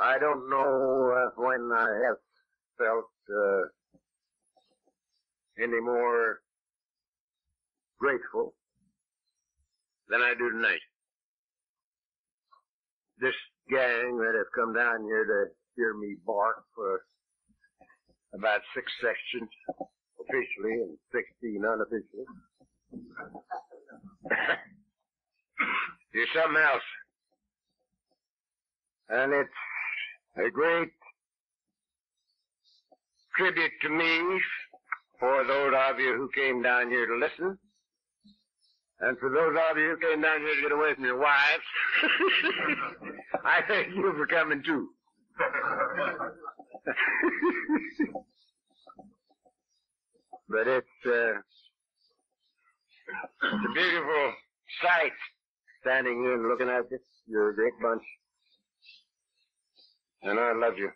I don't know uh, when I have felt uh, any more grateful than I do tonight. This gang that have come down here to hear me bark for about six sections officially and 16 unofficially. You're something else. And it's a great tribute to me for those of you who came down here to listen. And for those of you who came down here to get away from your wives, I thank you for coming too. but it's, uh, it's a beautiful sight standing here and looking at you. You're a great bunch. And I love you.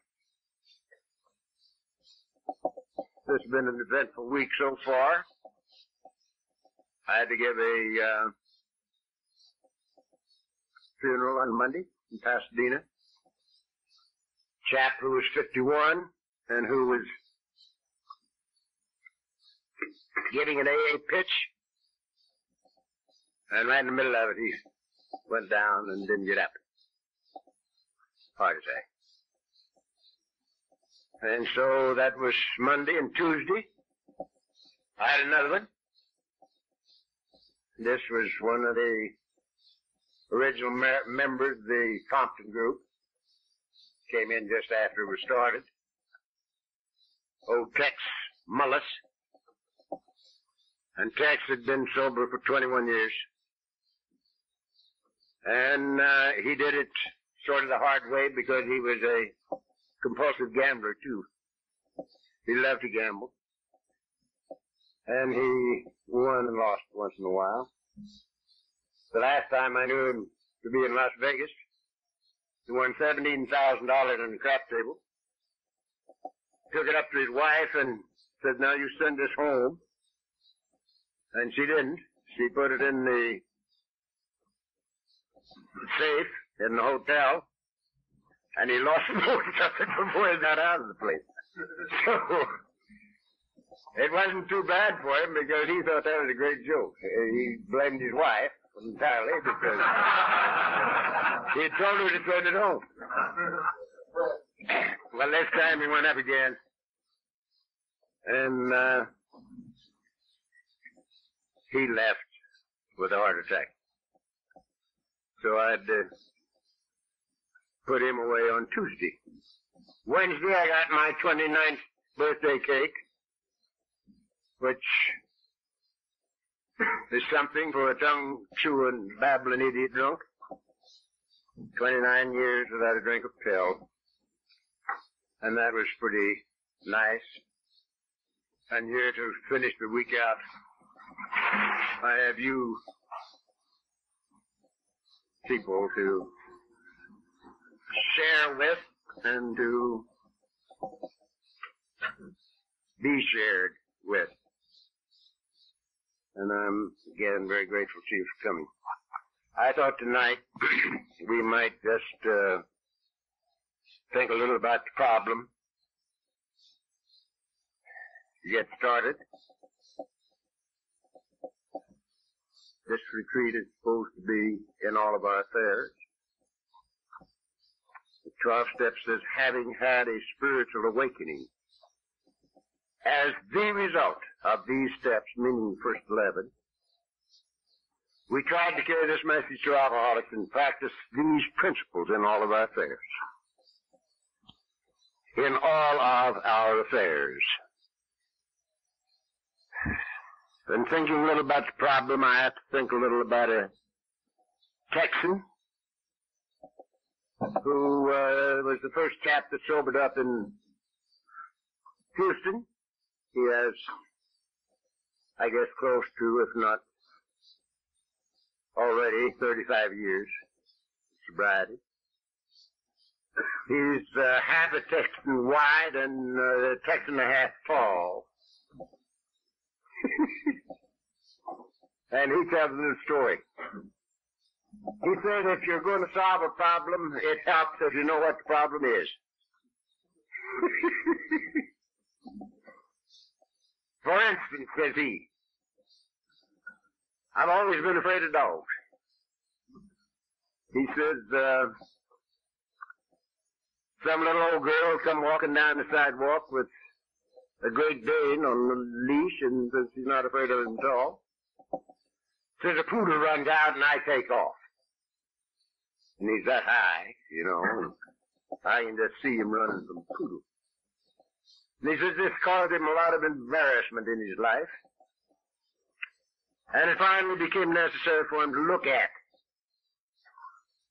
This has been an eventful week so far. I had to give a uh, funeral on Monday in Pasadena. Chap who was 51 and who was giving an AA pitch. And right in the middle of it, he went down and didn't get up. Heart attack. And so that was Monday and Tuesday. I had another one. This was one of the original me- members of the Compton group. Came in just after it was started. Old Tex Mullis. And Tex had been sober for 21 years. And uh, he did it sort of the hard way because he was a compulsive gambler too. He loved to gamble. And he won and lost once in a while. The last time I knew him to be in Las Vegas, he won $17,000 on the crap table. Took it up to his wife and said, now you send this home. And she didn't. She put it in the safe in the hotel. And he lost most of it before he got out of the place. So, it wasn't too bad for him because he thought that was a great joke. He blamed his wife entirely because he had told her to send it home. Well, this time he went up again. And, uh, he left with a heart attack. So I'd, uh, put him away on Tuesday. Wednesday I got my 29th birthday cake, which is something for a tongue chewing, babbling idiot drunk. 29 years without a drink of pill. And that was pretty nice. And here to finish the week out, I have you people to share with and to be shared with. And I'm again very grateful to you for coming. I thought tonight we might just uh, think a little about the problem. Get started. This retreat is supposed to be in all of our affairs. The 12 steps says, having had a spiritual awakening. As the result of these steps, meaning first 11, we tried to carry this message to alcoholics and practice these principles in all of our affairs. In all of our affairs. In thinking a little about the problem, I have to think a little about a Texan who uh, was the first chap that sobered up in Houston. He has, I guess, close to, if not already, 35 years sobriety. He's uh, half a Texan wide and uh, a Texan and a half tall. and he tells little story. He says if you're going to solve a problem, it helps if you know what the problem is. For instance, says he, I've always been afraid of dogs. He says, uh, some little old girl come walking down the sidewalk with a Great Dane on the leash and says she's not afraid of him at all. Says a poodle runs out and I take off. And he's that high, you know. I can just see him running from poodle. And he says this caused him a lot of embarrassment in his life. And it finally became necessary for him to look at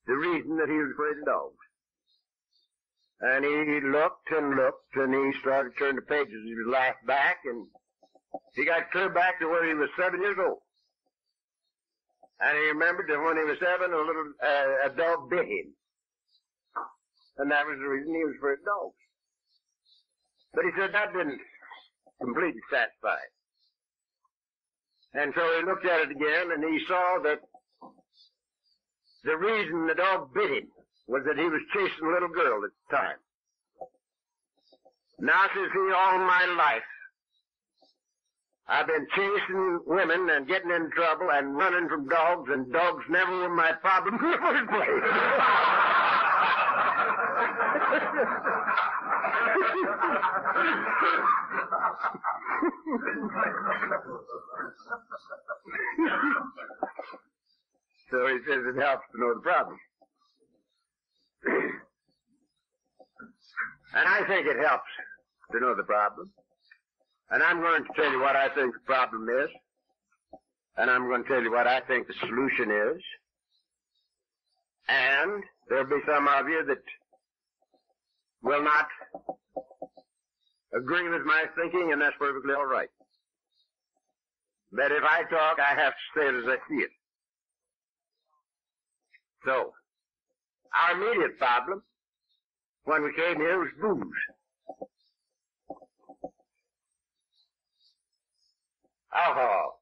the reason that he was afraid of dogs. And he looked and looked and he started turning the pages. He was laughed back and he got clear back to where he was seven years old. And he remembered that when he was seven, a little, uh, a dog bit him. And that was the reason he was afraid of dogs. But he said that didn't completely satisfy him. And so he looked at it again and he saw that the reason the dog bit him was that he was chasing a little girl at the time. Now, says he, all my life, I've been chasing women and getting in trouble and running from dogs, and dogs never were my problem in the first place. so he says it helps to know the problem. and I think it helps to know the problem. And I'm going to tell you what I think the problem is. And I'm going to tell you what I think the solution is. And there'll be some of you that will not agree with my thinking, and that's perfectly all right. But if I talk, I have to say it as I see it. So, our immediate problem when we came here was booze. Alcohol.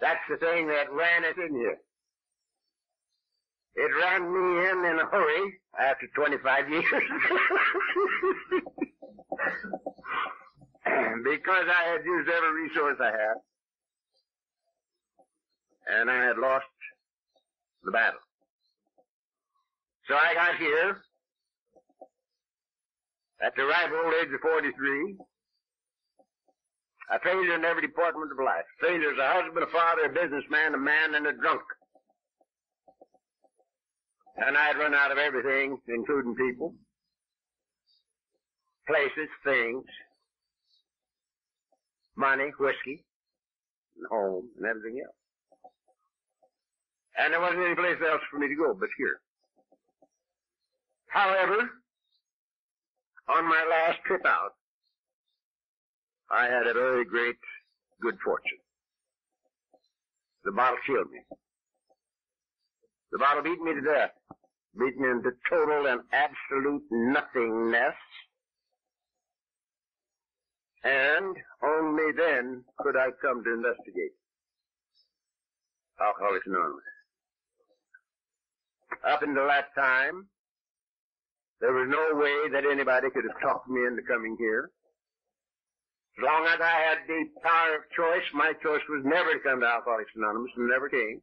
That's the thing that ran us in here. It ran me in in a hurry after 25 years. because I had used every resource I had. And I had lost the battle. So I got here at the ripe old age of 43. A failure in every department of life. Failure as a husband, a father, a businessman, a man, and a drunk. And I'd run out of everything, including people, places, things, money, whiskey, and home, and everything else. And there wasn't any place else for me to go but here. However, on my last trip out, I had a very great good fortune. The bottle killed me. The bottle beat me to death. Beat me into total and absolute nothingness. And only then could I come to investigate. Alcoholics Anonymous. Up until that time, there was no way that anybody could have talked me into coming here. As long as I had the power of choice, my choice was never to come to Alcoholics Anonymous and never came.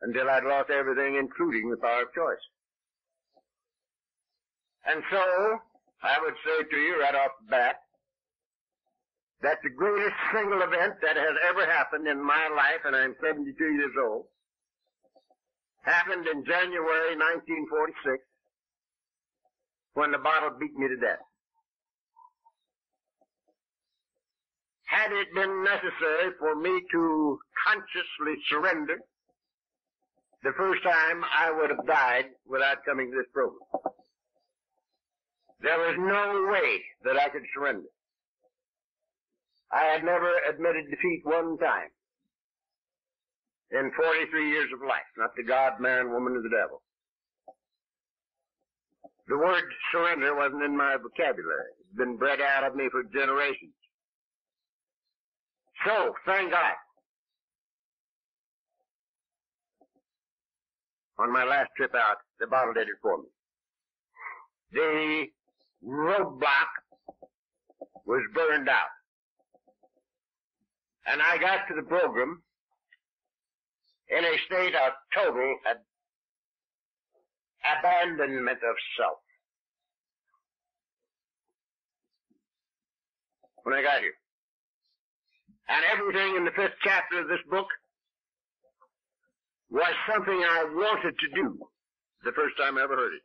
Until I'd lost everything, including the power of choice. And so, I would say to you right off the bat, that the greatest single event that has ever happened in my life, and I'm 72 years old, happened in January 1946 when the bottle beat me to death. Had it been necessary for me to consciously surrender, the first time I would have died without coming to this program. There was no way that I could surrender. I had never admitted defeat one time in 43 years of life, not to God, man, woman, or the devil. The word surrender wasn't in my vocabulary. It's been bred out of me for generations. So, thank God. On my last trip out, the bottle did it for me. The roadblock was burned out. And I got to the program in a state of total ab- abandonment of self. When I got here. And everything in the fifth chapter of this book was something I wanted to do the first time I ever heard it.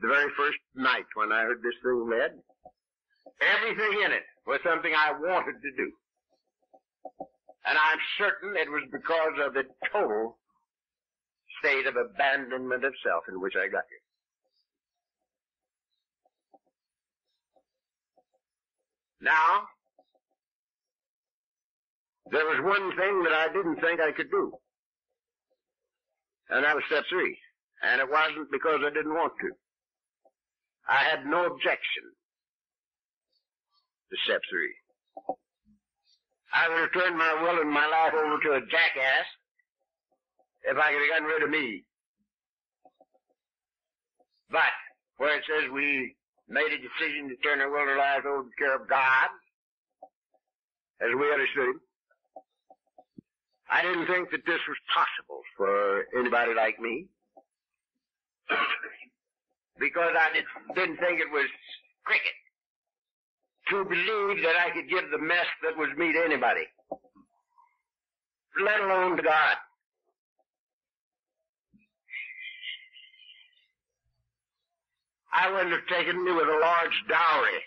The very first night when I heard this thing read, everything in it was something I wanted to do. And I'm certain it was because of the total state of abandonment of self in which I got here. Now, there was one thing that I didn't think I could do. And that was step three. And it wasn't because I didn't want to. I had no objection to step three. I would have turned my will and my life over to a jackass if I could have gotten rid of me. But where it says we made a decision to turn our will and lives over to the care of God, as we understood him, I didn't think that this was possible for anybody like me. because I did, didn't think it was cricket to believe that I could give the mess that was me to anybody, let alone to God. I wouldn't have taken me with a large dowry.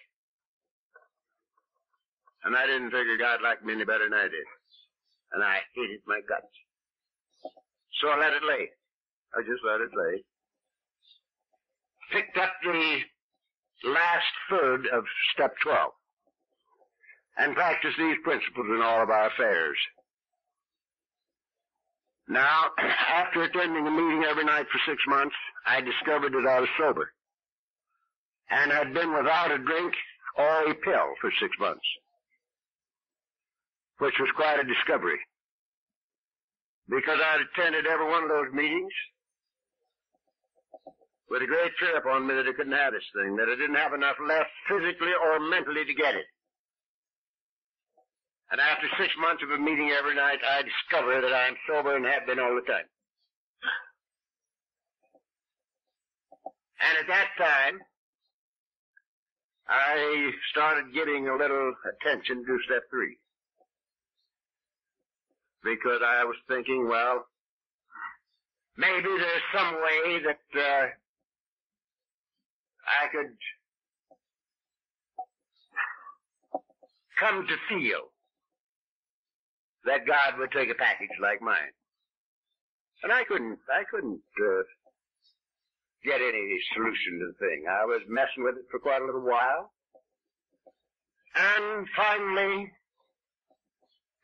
And I didn't figure God liked me any better than I did. And I hated my guts. So I let it lay. I just let it lay. Picked up the last third of step 12 and practiced these principles in all of our affairs. Now, after attending a meeting every night for six months, I discovered that I was sober and had been without a drink or a pill for six months, which was quite a discovery. Because I'd attended every one of those meetings with a great fear upon me that I couldn't have this thing, that I didn't have enough left physically or mentally to get it. And after six months of a meeting every night, I discover that I'm sober and have been all the time. And at that time, I started getting a little attention to step three. Because I was thinking, well, maybe there's some way that uh, I could come to feel that God would take a package like mine. And I couldn't, I couldn't uh, get any solution to the thing. I was messing with it for quite a little while. And finally,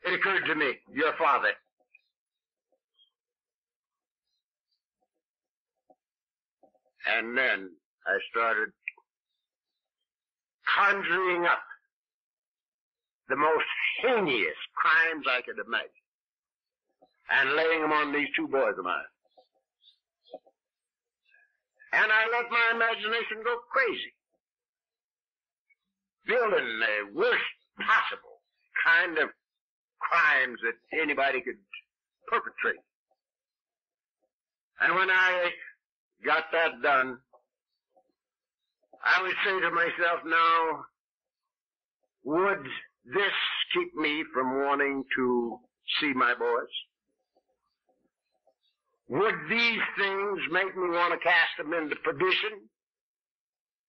it occurred to me, your father. And then I started conjuring up the most heinous crimes I could imagine and laying them on these two boys of mine. And I let my imagination go crazy. Building the worst possible kind of crimes that anybody could perpetrate. And when I got that done, I would say to myself now, would this keep me from wanting to see my boys? Would these things make me want to cast them into perdition?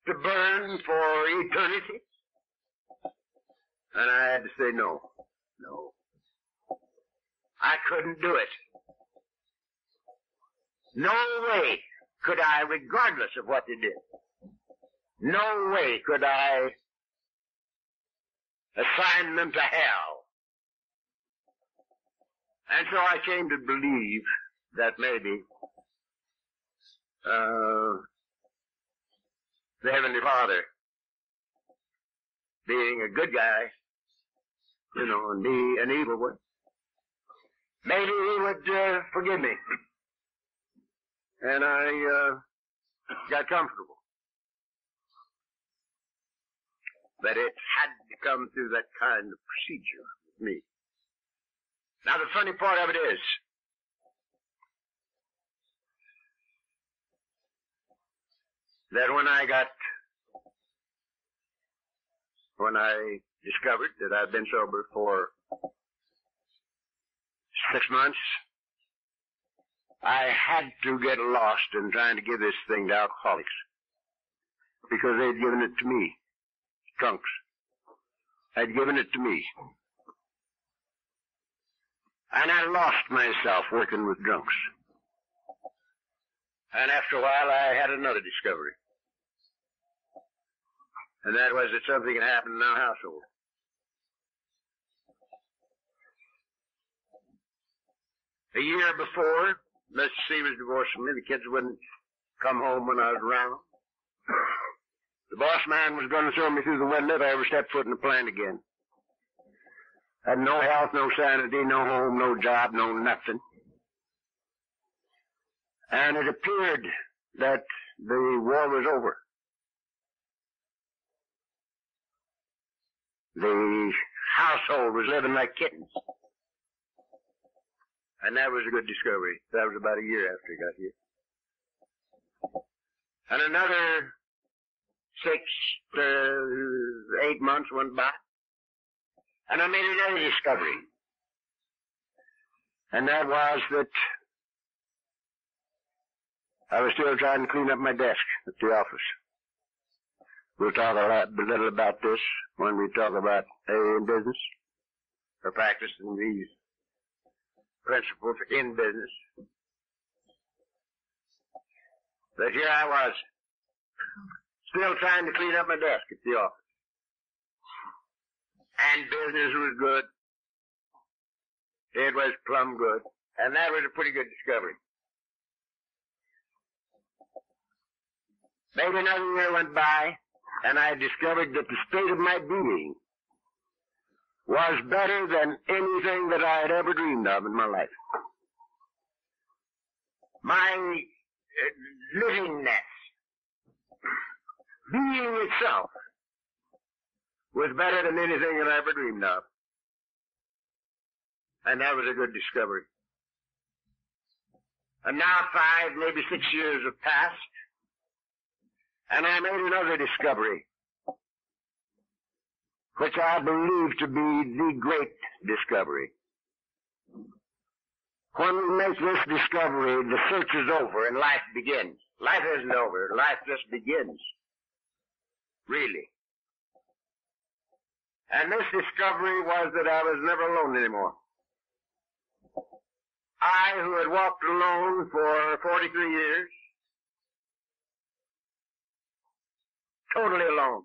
To burn for eternity? And I had to say no. No. I couldn't do it. No way could I, regardless of what they did, no way could I assign them to hell. And so I came to believe that maybe uh, the Heavenly Father, being a good guy, you know, and be an evil one, maybe he would uh, forgive me. And I uh, got comfortable. But it had to come through that kind of procedure with me. Now the funny part of it is, that when I got, when I discovered that I'd been sober for six months, I had to get lost in trying to give this thing to alcoholics because they'd given it to me, drunks. Had given it to me. And I lost myself working with drunks. And after a while, I had another discovery. And that was that something had happened in our household. A year before, Mr. C was divorcing me. The kids wouldn't come home when I was around. The boss man was going to throw me through the window if I ever stepped foot in the plant again. Had no health, no sanity, no home, no job, no nothing. And it appeared that the war was over. The household was living like kittens. And that was a good discovery. That was about a year after he got here. And another six to eight months went by. And I made another discovery. And that was that I was still trying to clean up my desk at the office. We'll talk a, lot, a little about this when we talk about in business, or practicing these principles in business. But here I was, still trying to clean up my desk at the office. And business was good. It was plumb good. And that was a pretty good discovery. Maybe another year went by, and I discovered that the state of my being was better than anything that I had ever dreamed of in my life. My uh, livingness, being itself, was better than anything that I ever dreamed of. And that was a good discovery. And now five, maybe six years have passed, and I made another discovery, which I believe to be the great discovery. When we make this discovery, the search is over and life begins. Life isn't over. Life just begins. Really. And this discovery was that I was never alone anymore. I, who had walked alone for 43 years, totally alone.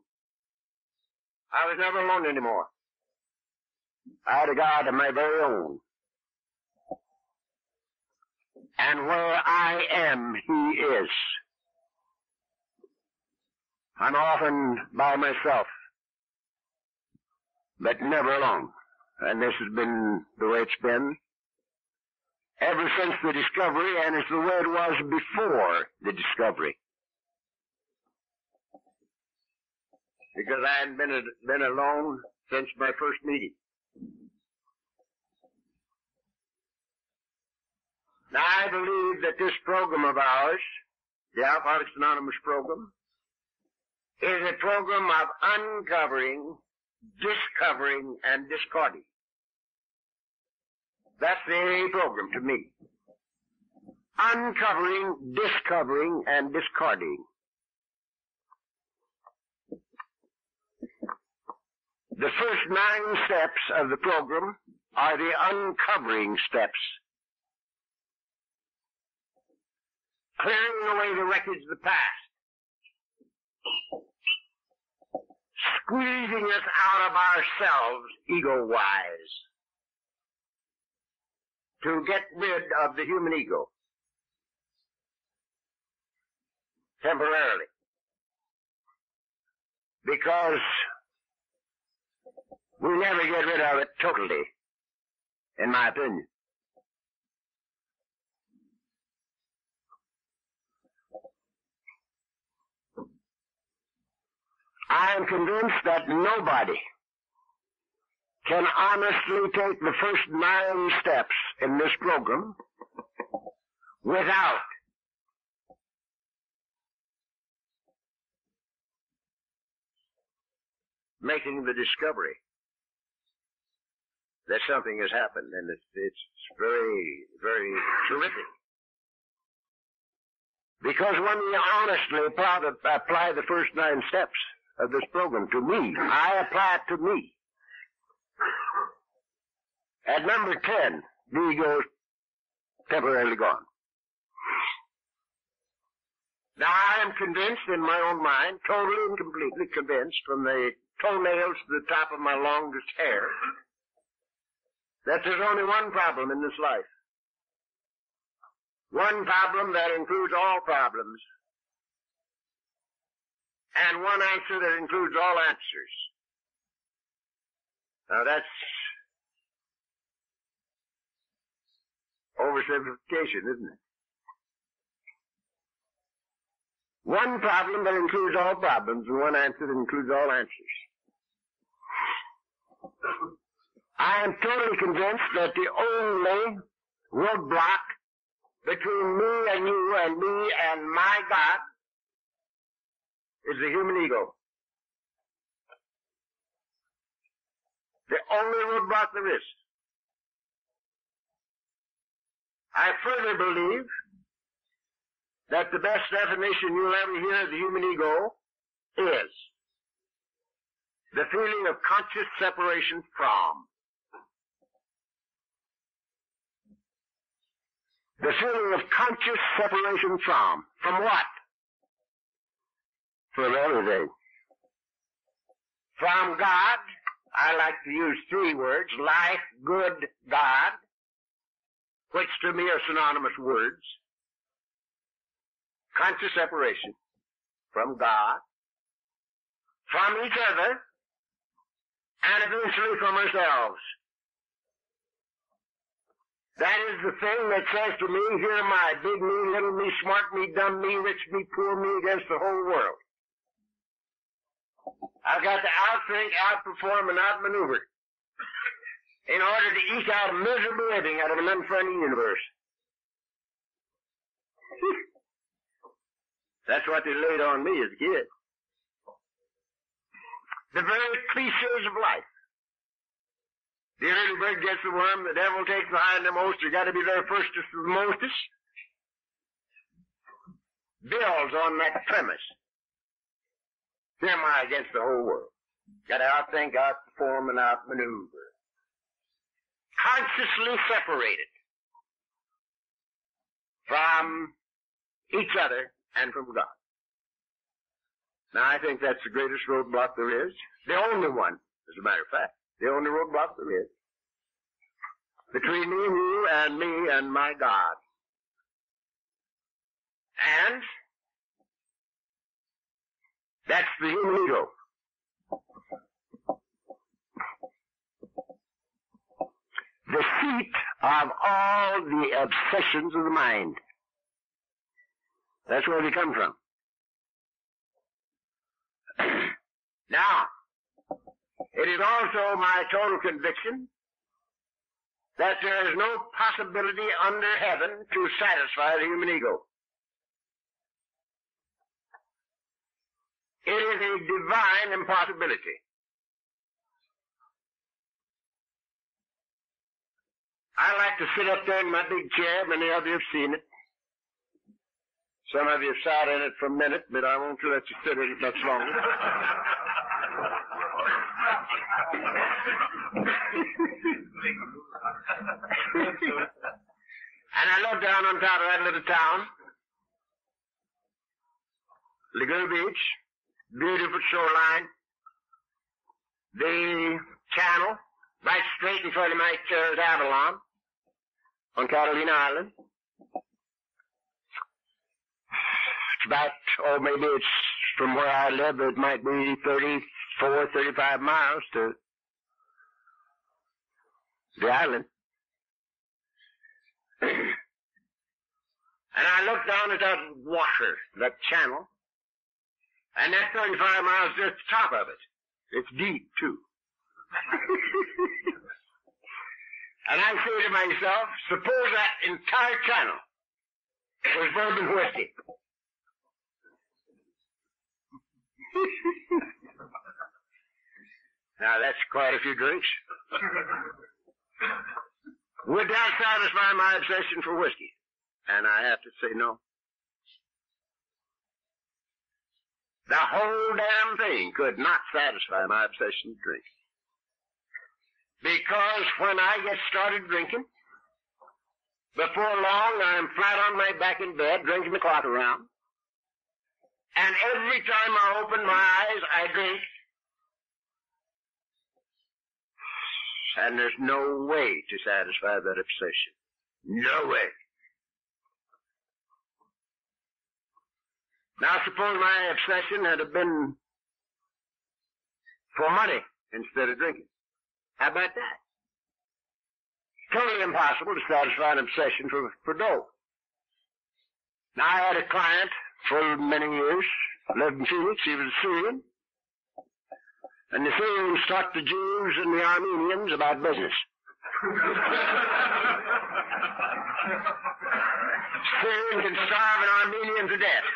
I was never alone anymore. I had a God of my very own. And where I am, He is. I'm often by myself, but never alone. And this has been the way it's been ever since the discovery, and it's the way it was before the discovery. Because I hadn't been, a, been alone since my first meeting. Now I believe that this program of ours, the Alcoholics Anonymous program, is a program of uncovering, discovering, and discarding. That's the AA program to me. Uncovering, discovering, and discarding. The first nine steps of the program are the uncovering steps. Clearing away the wreckage of the past. squeezing us out of ourselves ego-wise to get rid of the human ego temporarily. Because we never get rid of it totally, in my opinion. I am convinced that nobody can honestly take the first nine steps in this program without making the discovery that something has happened and it's, it's very, very terrific. Because when we honestly apply the, apply the first nine steps of this program to me, I apply it to me. At number 10, the ego is temporarily gone. Now I am convinced in my own mind, totally and completely convinced from the toenails to the top of my longest hair, that there's only one problem in this life. One problem that includes all problems. And one answer that includes all answers. Now that's oversimplification, isn't it? One problem that includes all problems and one answer that includes all answers. I am totally convinced that the only roadblock between me and you and me and my God is the human ego. The only roadblock there is. I further believe that the best definition you'll ever hear of the human ego is the feeling of conscious separation from. The feeling of conscious separation from. From what? From everything. From God, I like to use three words, life, good, God, which to me are synonymous words. Conscious separation from God, from each other, and eventually from ourselves. That is the thing that says to me, here am I, big me, little me, smart me, dumb me, rich me, poor me against the whole world. I've got to outthink, outperform, and outmaneuver in order to eke out a miserable living out of an unfriendly universe. That's what they laid on me as a kid. The very cliches of life. The early bird gets the worm, the devil takes the hindmost, you gotta be there firstest to the mostest. Builds on that premise. Here am I against the whole world. Gotta outthink, outperform, and outmaneuver. Consciously separated from each other and from God. Now I think that's the greatest roadblock there is. The only one, as a matter of fact. The only roadblock there is. Between you and me and my God. And that's the human ego. The seat of all the obsessions of the mind. That's where we come from. now, it is also my total conviction that there is no possibility under heaven to satisfy the human ego. It is a divine impossibility. I like to sit up there in my big chair, many of you have seen it. Some of you have sat in it for a minute, but I won't let you sit in it much longer. and I look down on top of that little town, Laguna Beach, beautiful shoreline, the channel right straight in front of my at Avalon on Catalina Island. It's about, oh, maybe it's from where I live, it might be 34, 35 miles to the island. and I looked down at that water, that channel, and that 35 miles just the top of it. It's deep, too. and I say to myself, suppose that entire channel was bourbon whiskey. now that's quite a few drinks. Would that satisfy my obsession for whiskey? And I have to say no. The whole damn thing could not satisfy my obsession with drink. Because when I get started drinking, before long I'm flat on my back in bed, drinking the clock around. And every time I open my eyes, I drink. And there's no way to satisfy that obsession. No way. Now suppose my obsession had been for money instead of drinking. How about that? Totally impossible to satisfy an obsession for, for dope. Now I had a client for many years, lived in Phoenix, he was a Syrian. And the Syrians taught the Jews and the Armenians about business. Syrian can starve an Armenian to death.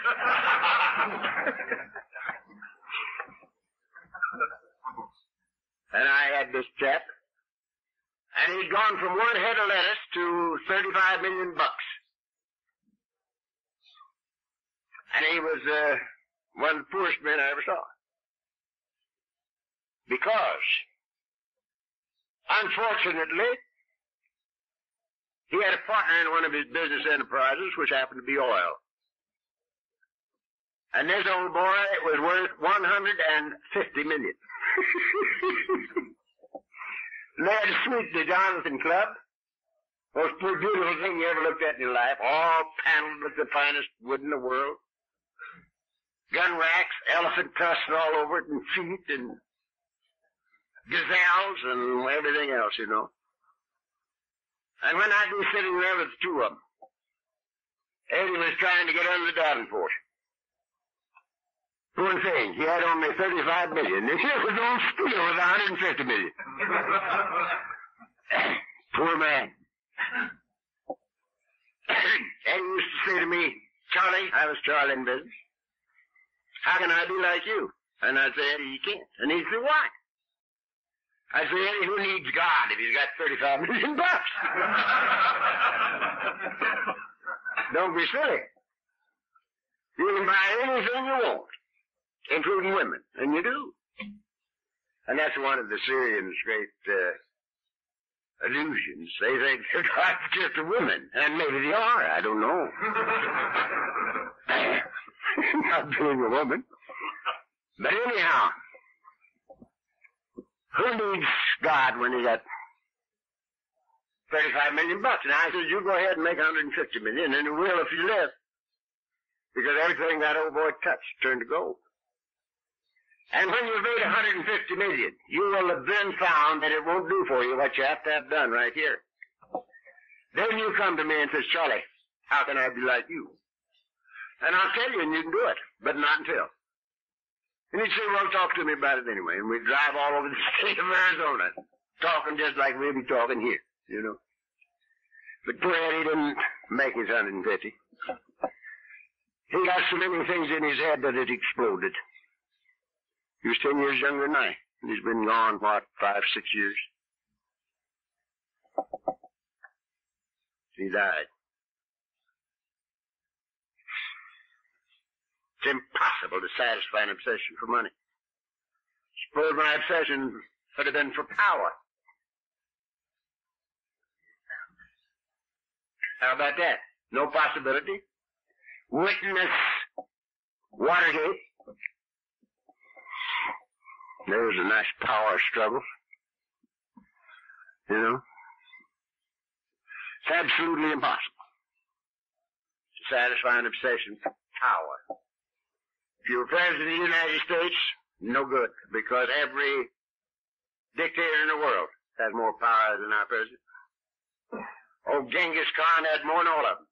and I had this chap, and he'd gone from one head of lettuce to 35 million bucks. And he was uh, one of the poorest men I ever saw. Because, unfortunately, he had a partner in one of his business enterprises, which happened to be oil. And this old boy was worth 150 million. a suite the Jonathan Club. Most beautiful thing you ever looked at in your life. All paneled with the finest wood in the world. Gun racks, elephant tusks all over it, and feet, and gazelles, and everything else, you know. And when I'd be sitting there with two of them, Eddie was trying to get under the Davenport. One thing, he had only 35 million. This year was on steel with 150 million. Poor man. Eddie used to say to me, Charlie, I was Charlie in business. How can I be like you? And I'd say, Eddie, you can't. And he'd say, why? I say, who needs God if he's got 35 million bucks? Don't be silly. You can buy anything you want, including women, and you do. And that's one of the Syrians' great uh, illusions. They think they're God's just a woman, and maybe they are. I don't know. Not being a woman. But anyhow, who needs God when he got 35 million bucks? And I said, you go ahead and make 150 million, and you will if you live. Because everything that old boy touched turned to gold. And when you've made 150 million, you will have then found that it won't do for you what you have to have done right here. Then you come to me and says, Charlie, how can I be like you? And I'll tell you, and you can do it, but not until. And he'd say, well, talk to me about it anyway. And we'd drive all over the state of Arizona, talking just like we'd be talking here, you know. But poor Eddie didn't make his 150. He got so many things in his head that it exploded. He was 10 years younger than I. And he's been gone, what, five, six years? He died. It's impossible to satisfy an obsession for money. Suppose my obsession had have been for power. How about that? No possibility. Witness Watergate. There was a nice power struggle. You know? It's absolutely impossible to satisfy an obsession for power. If you were president of the United States, no good, because every dictator in the world has more power than our president. Oh, Genghis Khan had more than all of them.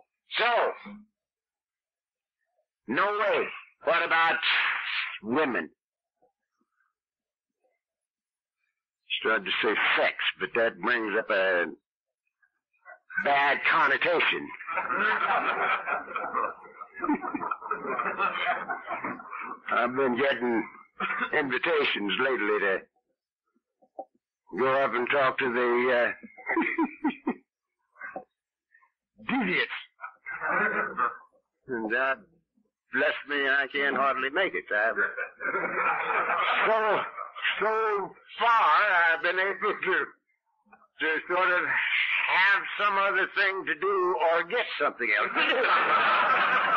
so, no way. What about women? Started to say sex, but that brings up a bad connotation. I've been getting invitations lately to go up and talk to the uh, and God bless me, I can't hardly make it. I've, so, so far, I've been able to, to sort of have some other thing to do or get something else to do.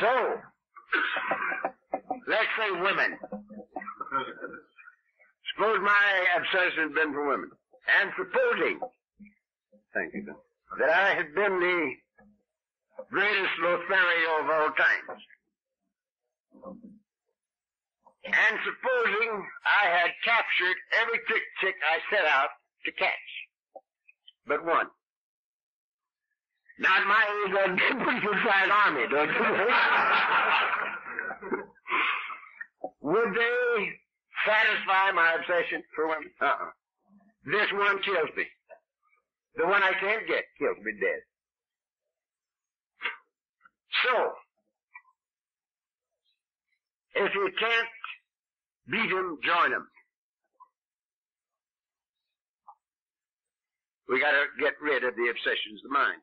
so, let's say women. Suppose my obsession had been for women. And supposing, thank you, that I had been the greatest Lothario of all times. And supposing I had captured every trick chick I set out to catch, but one. Not my age, pretty good army, don't you? Would they satisfy my obsession for women? Uh-uh. This one kills me. The one I can't get kills me dead. So, if you can't beat him, join him. We gotta get rid of the obsessions of the mind.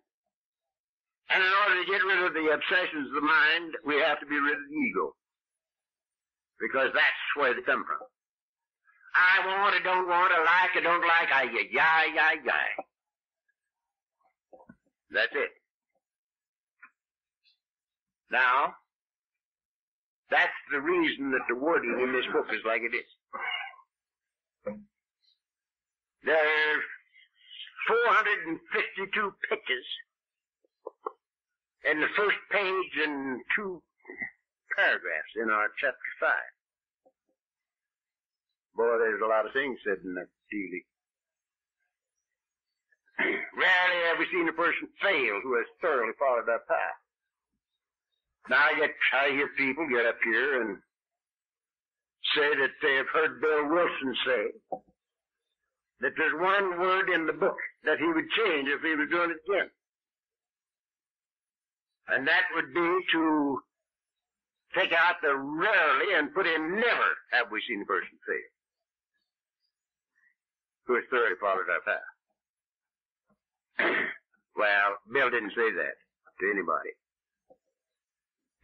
And in order to get rid of the obsessions of the mind, we have to be rid of the ego. Because that's where they come from. I want, I don't want, I like, I don't like, I yeah, yeah, yeah, yeah. That's it. Now, that's the reason that the wording in this book is like it is. There are 452 pictures in the first page and two paragraphs in our chapter 5. Boy, there's a lot of things said in that dealing. Rarely have we seen a person fail who has thoroughly followed that path. Now I get, I hear people get up here and say that they have heard Bill Wilson say that there's one word in the book that he would change if he was doing it again. And that would be to take out the rarely and put in never have we seen a person fail. Who has thoroughly followed our path. well, Bill didn't say that to anybody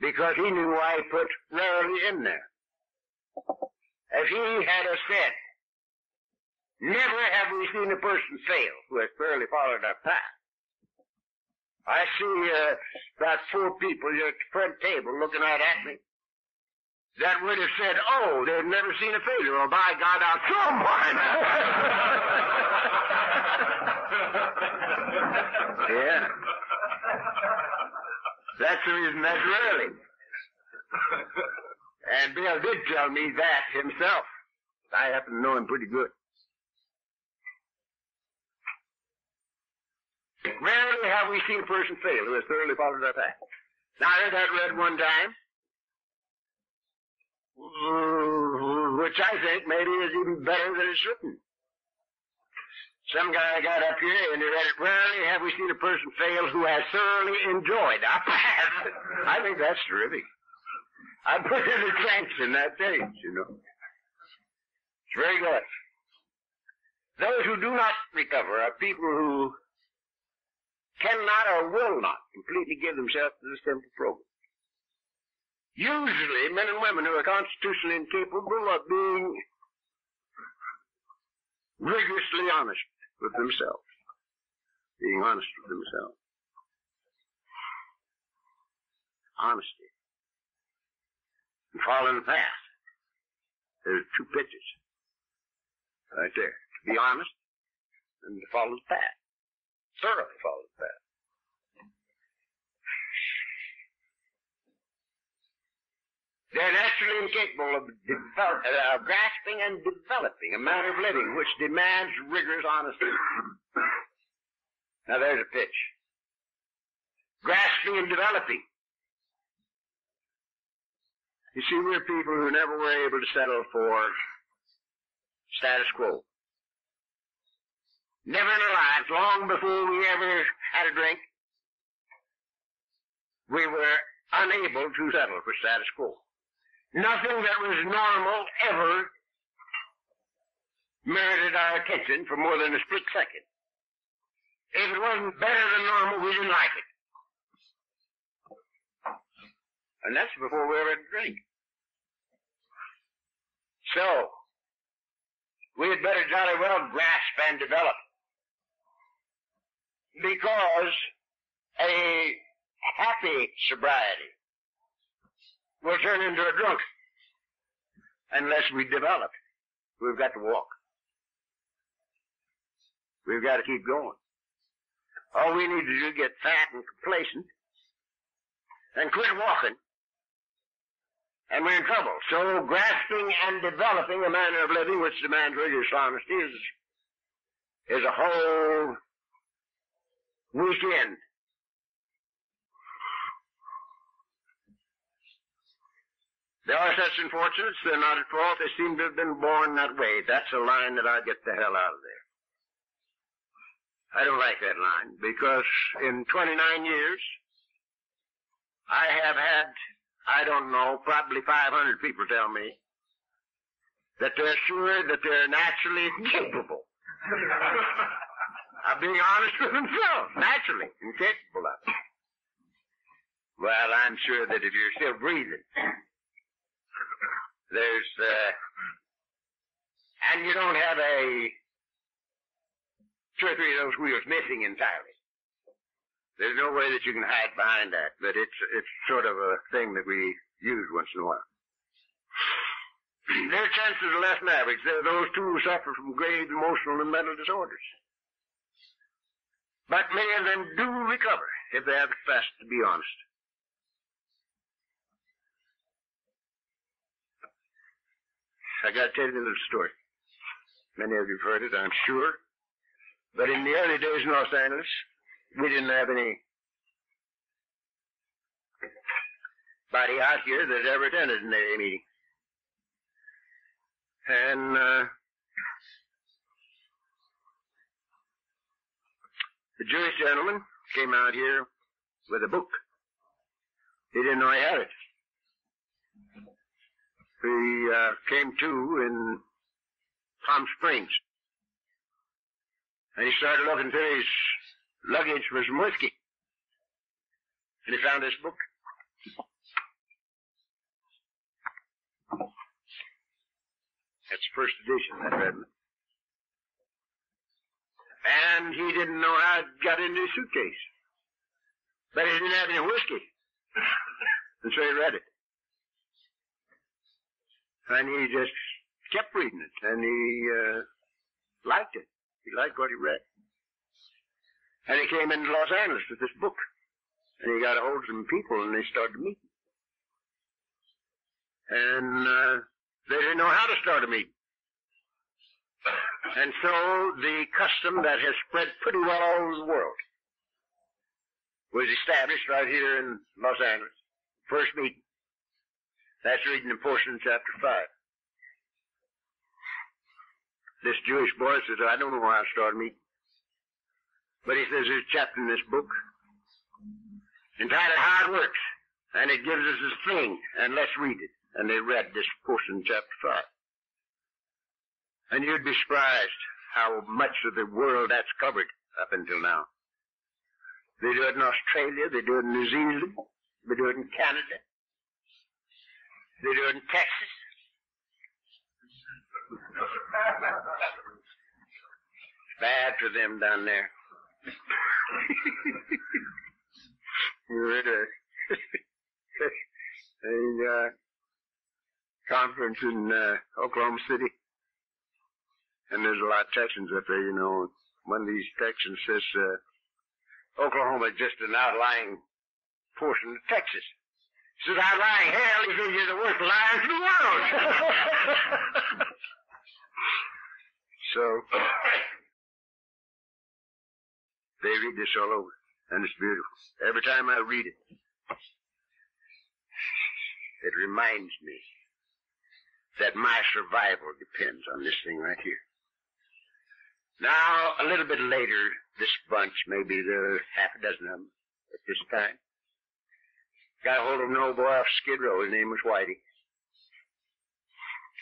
because he knew why he put rarely in there. If he had a said, never have we seen a person fail who has thoroughly followed our path. I see uh, about four people at the front table looking right at me that would have said, oh, they've never seen a failure, or by God, I'll kill one. yeah. That's the reason that's rarely. And Bill did tell me that himself. I happen to know him pretty good. Rarely have we seen a person fail who has thoroughly followed our path. Now, I that read one time, mm, which I think maybe is even better than it's written. Some guy got up here and he read it. Rarely have we seen a person fail who has thoroughly enjoyed our path. I think that's terrific. I put in the thanks in that page, you know. It's very good. Those who do not recover are people who cannot or will not completely give themselves to this temple program. Usually, men and women who are constitutionally incapable of being rigorously honest with themselves. Being honest with themselves. honesty, and following the path. There's two pitches. right there. To be honest and to follow the path. Thoroughly follow the path. They're naturally incapable of, develop, uh, grasping and developing a manner of living which demands rigorous honesty. Now there's a pitch. Grasping and developing. You see, we're people who never were able to settle for status quo. Never in our lives, long before we ever had a drink, we were unable to settle for status quo. Nothing that was normal ever merited our attention for more than a split second. If it wasn't better than normal, we didn't like it. And that's before we ever had a drink. So, we had better jolly well grasp and develop. Because a happy sobriety will turn into a drunk unless we develop. We've got to walk. We've got to keep going. All we need to do is get fat and complacent and quit walking. And we're in trouble. So grasping and developing a manner of living which demands rigorous honesty is, is a whole weekend There are such unfortunates, they're not at fault, they seem to have been born that way. That's a line that I'd get the hell out of there. I don't like that line, because in 29 years, I have had, I don't know, probably 500 people tell me that they're sure that they're naturally incapable of being honest with themselves, naturally incapable of it. Well, I'm sure that if you're still breathing, there's, uh, and you don't have a two or three of those wheels missing entirely. There's no way that you can hide behind that, but it's it's sort of a thing that we use once in a while. Their chances are less than average. Those two who suffer from grave emotional and mental disorders. But many of them do recover if they have the capacity to be honest. I got to tell you a little story. Many of you've heard it, I'm sure. But in the early days in Los Angeles, we didn't have any body out here that ever attended an AA meeting. And uh, the Jewish gentleman came out here with a book. He didn't know he had it he uh, came to in Palm Springs. And he started looking through his luggage for some whiskey. And he found this book. That's first edition, that Redmond. And he didn't know how it got into his suitcase. But he didn't have any whiskey. And so he read it. And he just kept reading it, and he uh, liked it. He liked what he read. And he came into Los Angeles with this book. And he got a hold of some people, and they started meeting. And uh, they didn't know how to start a meeting. And so the custom that has spread pretty well all over the world was established right here in Los Angeles. First meeting. That's reading in portion chapter 5. This Jewish boy says, I don't know how I started meeting. But he says there's a chapter in this book entitled How It Works. And it gives us this thing, and let's read it. And they read this portion chapter 5. And you'd be surprised how much of the world that's covered up until now. They do it in Australia, they do it in New Zealand, they do it in Canada, they do it in Texas. Bad for them down there. a uh, conference in uh, Oklahoma City. And there's a lot of Texans up there, you know. One of these Texans says, uh, Oklahoma is just an outlying portion of Texas. He says, outlying hell, he says, you're the worst liars in the world. so, they read this all over, and it's beautiful. Every time I read it, it reminds me that my survival depends on this thing right here. Now, a little bit later, this bunch, maybe there are half a dozen of them at this time, got a hold of an old boy off Skid Row. His name was Whitey.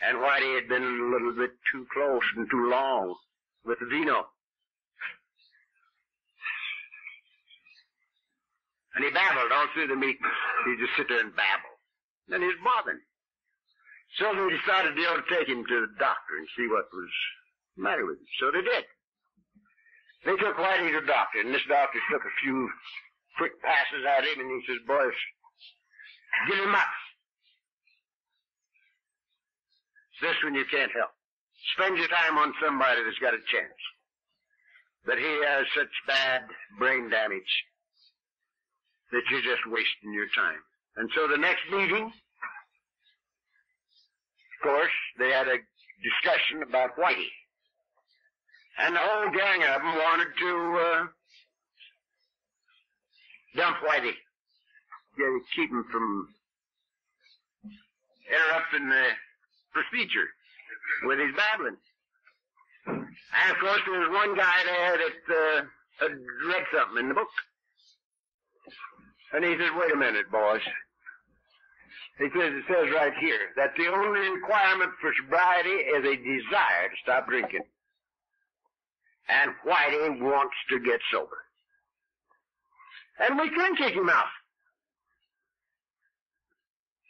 And Whitey had been a little bit too close and too long with the vino. And he babbled all through the meeting. He'd just sit there and babble. And he was bothering. So they decided ought to take him to the doctor and see what was matter with him. So they did. They took Whitey to the doctor, and this doctor took a few quick passes at him, and he says, boys, give him up. This one you can't help. Spend your time on somebody that's got a chance. But he has such bad brain damage that you're just wasting your time. And so the next meeting, of course, they had a discussion about Whitey. And the whole gang of them wanted to uh, dump Whitey. Yeah, keep him from interrupting the procedure with his babbling. And of course, there was one guy there that uh, read something in the book. And he said, wait a minute, boys. He says, it says right here that the only requirement for sobriety is a desire to stop drinking. And Whitey wants to get sober. And we can kick him out.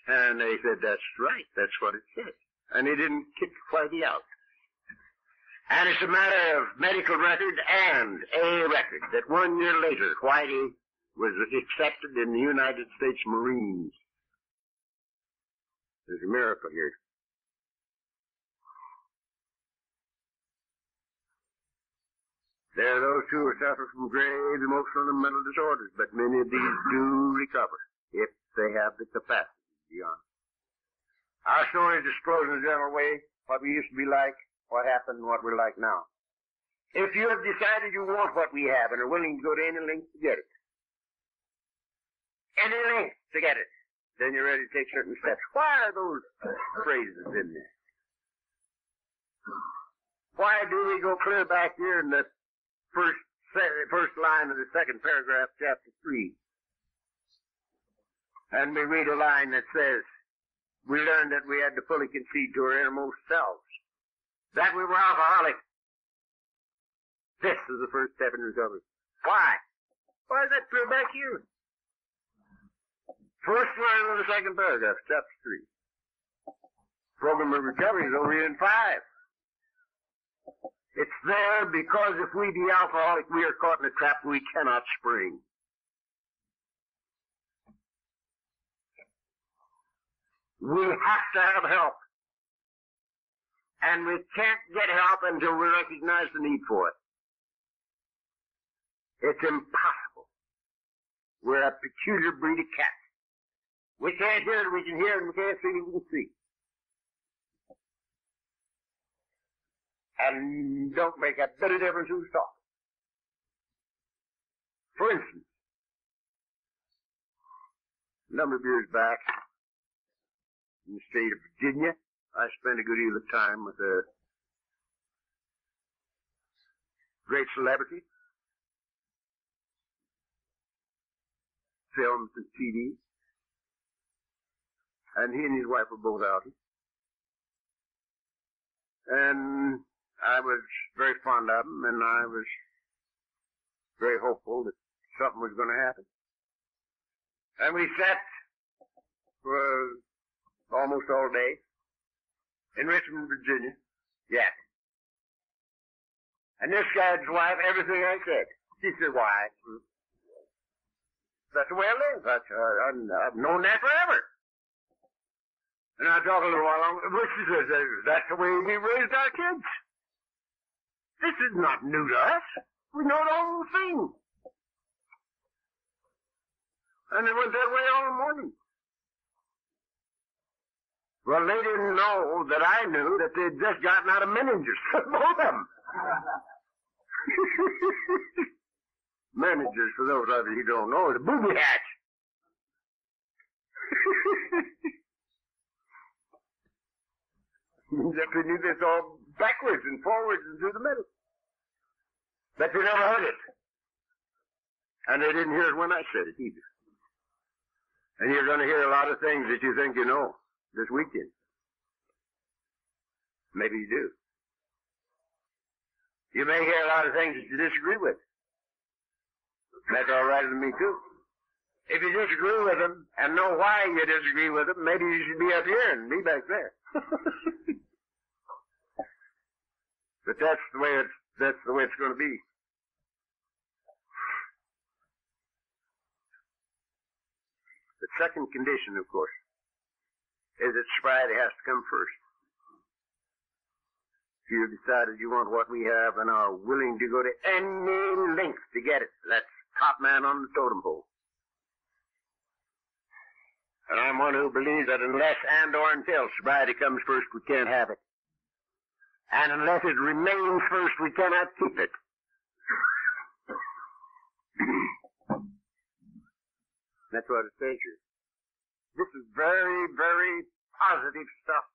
And they said, that's right. That's what it said. And he didn't kick Whitey out. And it's a matter of medical record and a record that one year later, Whitey was accepted in the United States Marines. There's a miracle here. There are those who suffer from grave emotional and mental disorders, but many of these do recover if they have the capacity to be honest. Our story discloses in a general way what we used to be like, what happened, and what we're like now. If you have decided you want what we have and are willing to go to any length to get it, any length to get it, then you're ready to take certain steps. Why are those phrases in there? Why do we go clear back here in the first first line of the second paragraph, chapter three, and we read a line that says, "We learned that we had to fully concede to our innermost selves that we were alcoholic." This is the first step in recovery. Why? Why is that clear back here? First line of the second paragraph, chapter three. Program of recovery is over here in five. It's there because if we be alcoholic, we are caught in a trap we cannot spring. We have to have help. And we can't get help until we recognize the need for it. It's impossible. We're a peculiar breed of cat. We can't hear it, we can hear it, we can't see it, we can see. And don't make a bit of difference who's talking. For instance, a number of years back, in the state of Virginia, I spent a good deal of time with a great celebrity, films and CDs, and he and his wife were both out. And I was very fond of him, and I was very hopeful that something was going to happen. And we sat for almost all day in Richmond, Virginia. Yes. And this guy's wife, everything I said. She said, why? That's the way I live. That's, uh, I've known that forever. And I talk a little while longer. But she says, that's the way we raised our kids. This is not new to us. We know the whole thing. And it went that way all morning. Well, they didn't know that I knew that they'd just gotten out of Menninger's. Both of them. Menninger's, for those of you who don't know, is a booby hatch. that we knew this all backwards and forwards and through the middle. But they never heard it. And they didn't hear it when I said it either. And you're going to hear a lot of things that you think you know this weekend. Maybe you do. You may hear a lot of things that you disagree with. That's all right with me too. If you disagree with them and know why you disagree with them, maybe you should be up here and me back there. but that's the way it's that's the way it's going to be. The second condition, of course, is that sobriety has to come first. If you've decided you want what we have and are willing to go to any length to get it, that's top man on the totem pole. And I'm one who believes that unless and or until sobriety comes first, we can't have it. And unless it remains first, we cannot keep it. That's what it says here. This is very, very positive stuff.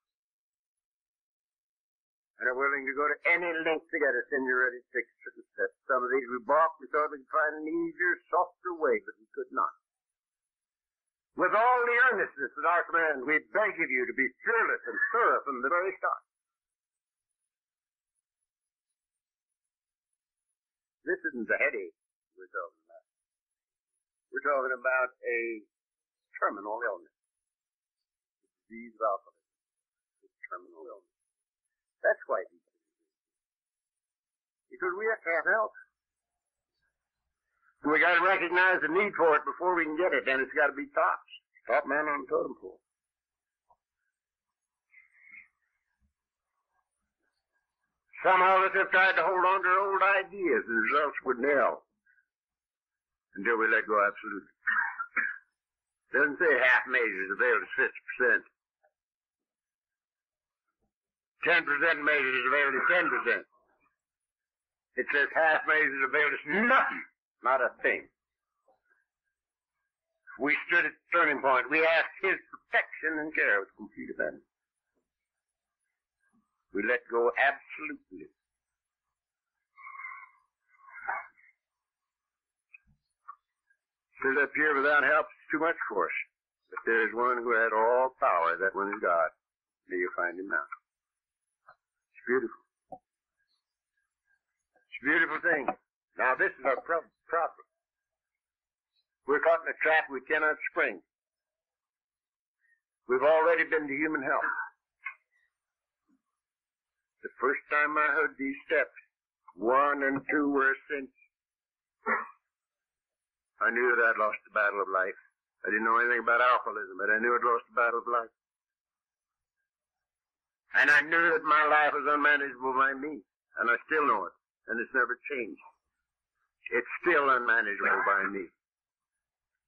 And are willing to go to any length to get us in your ready fix certain. Some of these we balked. We thought we could find an easier, softer way, but we could not. With all the earnestness at our command, we beg of you to be fearless and thorough from the very start. This isn't a headache we're talking about. We're talking about a terminal illness. The disease of alcoholism. It's terminal illness. That's why these Because we have to have help. We got to recognize the need for it before we can get it, and it's got to be tops. Top man on the totem pole. Some of us have tried to hold on to old ideas, and results were nil until we let go absolutely. Doesn't say half measures avail to fifty percent. Ten percent measures avail to ten percent. It says half measures avail to nothing. Not a thing. We stood at the turning point. We asked His protection and care with complete abandon. We let go absolutely. Stood up here without help is too much for us. But there is one who had all power. That one is God. May you find him now. It's beautiful. It's a beautiful thing. Now this is our problem. We're caught in a trap we cannot spring. We've already been to human help. The first time I heard these steps, one and two were a cinch. I knew that I'd lost the battle of life. I didn't know anything about alcoholism, but I knew I'd lost the battle of life. And I knew that my life was unmanageable by me, and I still know it, and it's never changed. It's still unmanageable by me.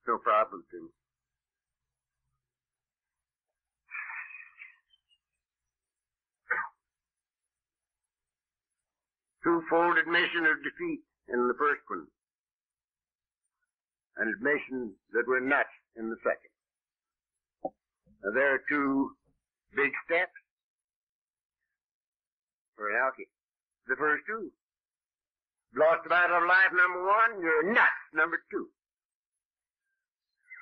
No problem to me. Twofold admission of defeat in the first one. An admission that we're nuts in the second. Now there are two big steps for an alky. The first two. Lost the battle of life, number one. You're nuts, number two.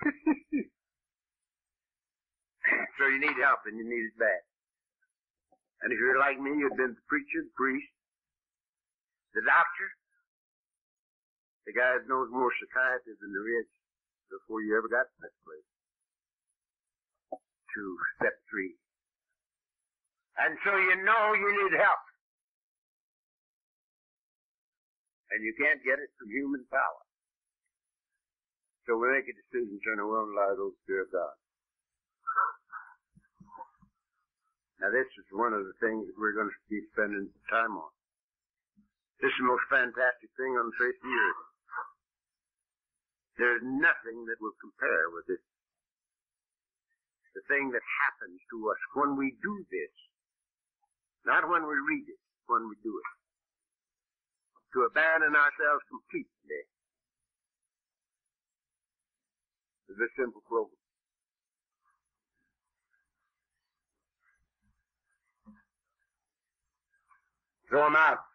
so you need help, and you need it bad. And if you're like me, you've been the preacher, the priest, the doctor, the guy that knows more psychiatry than there is before you ever got to this place. To step three. And so you know you need help. and you can't get it from human power. So we make a decision, turn the world and allow those fear of God. Now this is one of the things that we're going to be spending time on. This is the most fantastic thing on the face of the earth. There's nothing that will compare with this. The thing that happens to us when we do this. Not when we read it, when we do it. To abandon ourselves completely is a simple program. Throw them out.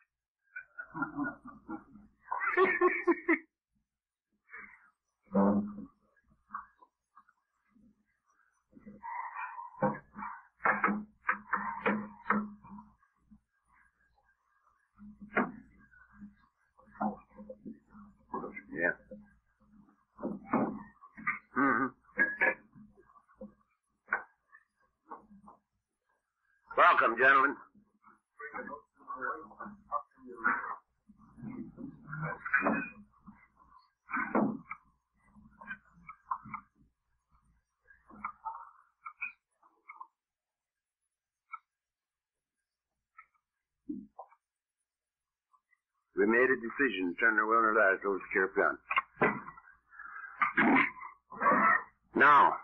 Yeah. hmm Welcome, gentlemen. We made a decision our will and to Sheriff Gunn. now,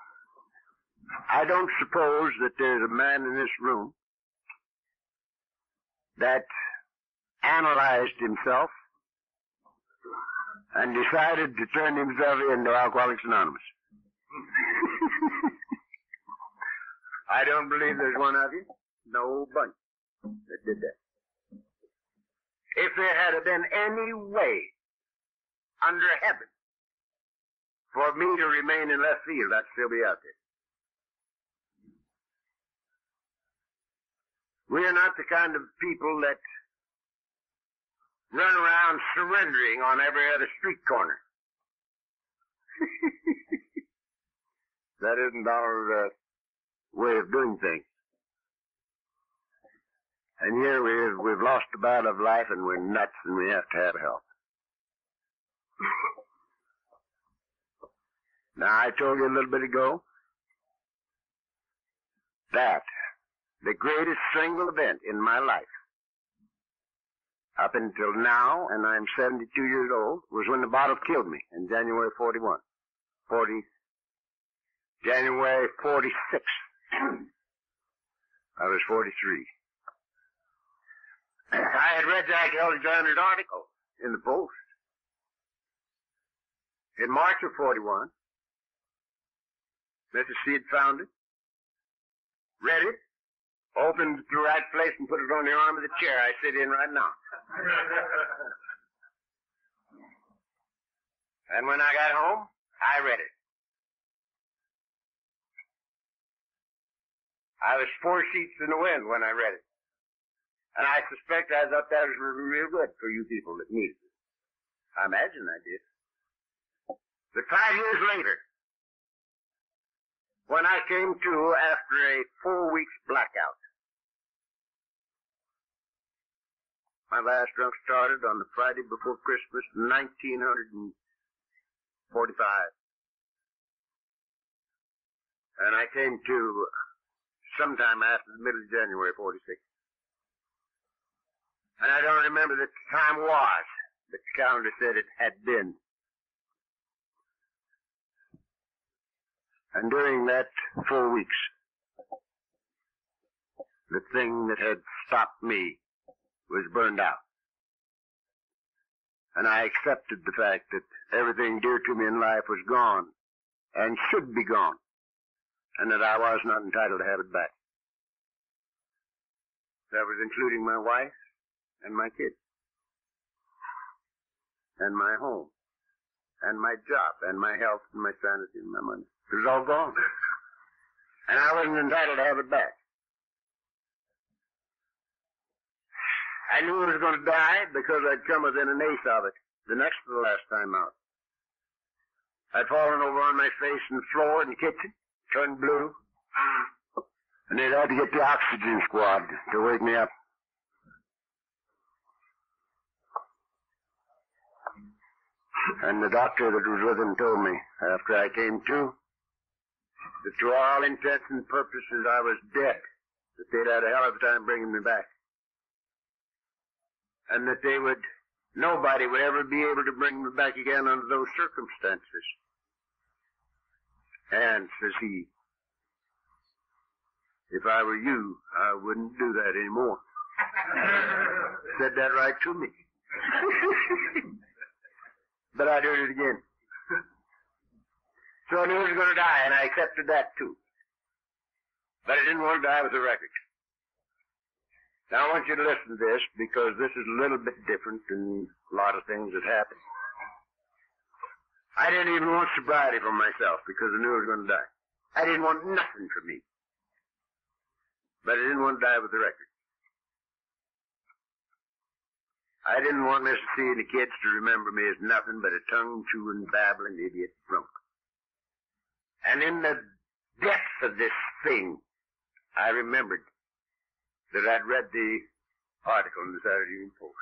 I don't suppose that there's a man in this room that analyzed himself and decided to turn himself into Alcoholics Anonymous. I don't believe there's one of you, no bunch, that did that. If there had been any way under heaven for me to remain in left field, I'd still be out there. We are not the kind of people that run around surrendering on every other street corner. that isn't our uh, way of doing things. And here we've, we've lost the battle of life and we're nuts and we have to have help. now, I told you a little bit ago that the greatest single event in my life up until now, and I'm 72 years old, was when the bottle killed me in January 41. 40, January 46. I was 43. I had read Jack Alexander's article in the Post in March of 41. Mrs. had found it, read it, opened the right place and put it on the arm of the chair I sit in right now. and when I got home, I read it. I was four sheets in the wind when I read it. And I suspect I thought that was real good for you people that needed it. I imagine I did. But five years later, when I came to after a four weeks blackout, my last drunk started on the Friday before Christmas, 1945. And I came to sometime after the middle of January 46. And I don't remember the time was. But the calendar said it had been. And during that four weeks, the thing that had stopped me was burned out. And I accepted the fact that everything dear to me in life was gone and should be gone and that I was not entitled to have it back. That was including my wife and my kids and my home and my job and my health and my sanity and my money. It was all gone. And I wasn't entitled to have it back. I knew I was going to die because I'd come within an eighth of it, the next to the last time out. I'd fallen over on my face the floor in the kitchen, turned blue, and they'd had to get the oxygen squad to wake me up. And the doctor that was with him told me, after I came to, that to all intents and purposes I was dead that they'd had a hell of a time bringing me back. And that they would, nobody would ever be able to bring me back again under those circumstances. And, says he, if I were you, I wouldn't do that anymore. Said that right to me. but I did it again. So I knew I was going to die, and I accepted that too. But I didn't want to die with a record. Now I want you to listen to this because this is a little bit different than a lot of things that happen. I didn't even want sobriety for myself because I knew I was going to die. I didn't want nothing for me. But I didn't want to die with the record. I didn't want Mr. C and the kids to remember me as nothing but a tongue-chewing, babbling idiot drunk. And in the depths of this thing, I remembered that I'd read the article in the Saturday Evening Post.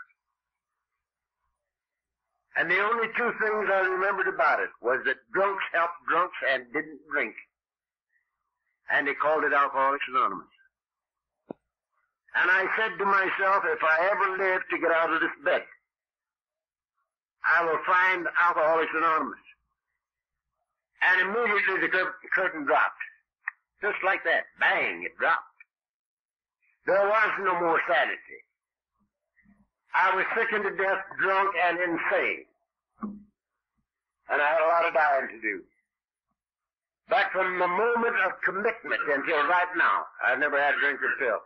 And the only two things I remembered about it was that drunks helped drunks and didn't drink. And they called it Alcoholics Anonymous. And I said to myself, if I ever live to get out of this bed, I will find Alcoholics Anonymous. And immediately the cur- curtain dropped. Just like that. Bang, it dropped. There was no more sanity. I was sickened to death, drunk, and insane. And I had a lot of dying to do. But from the moment of commitment until right now, I've never had a drink or pill.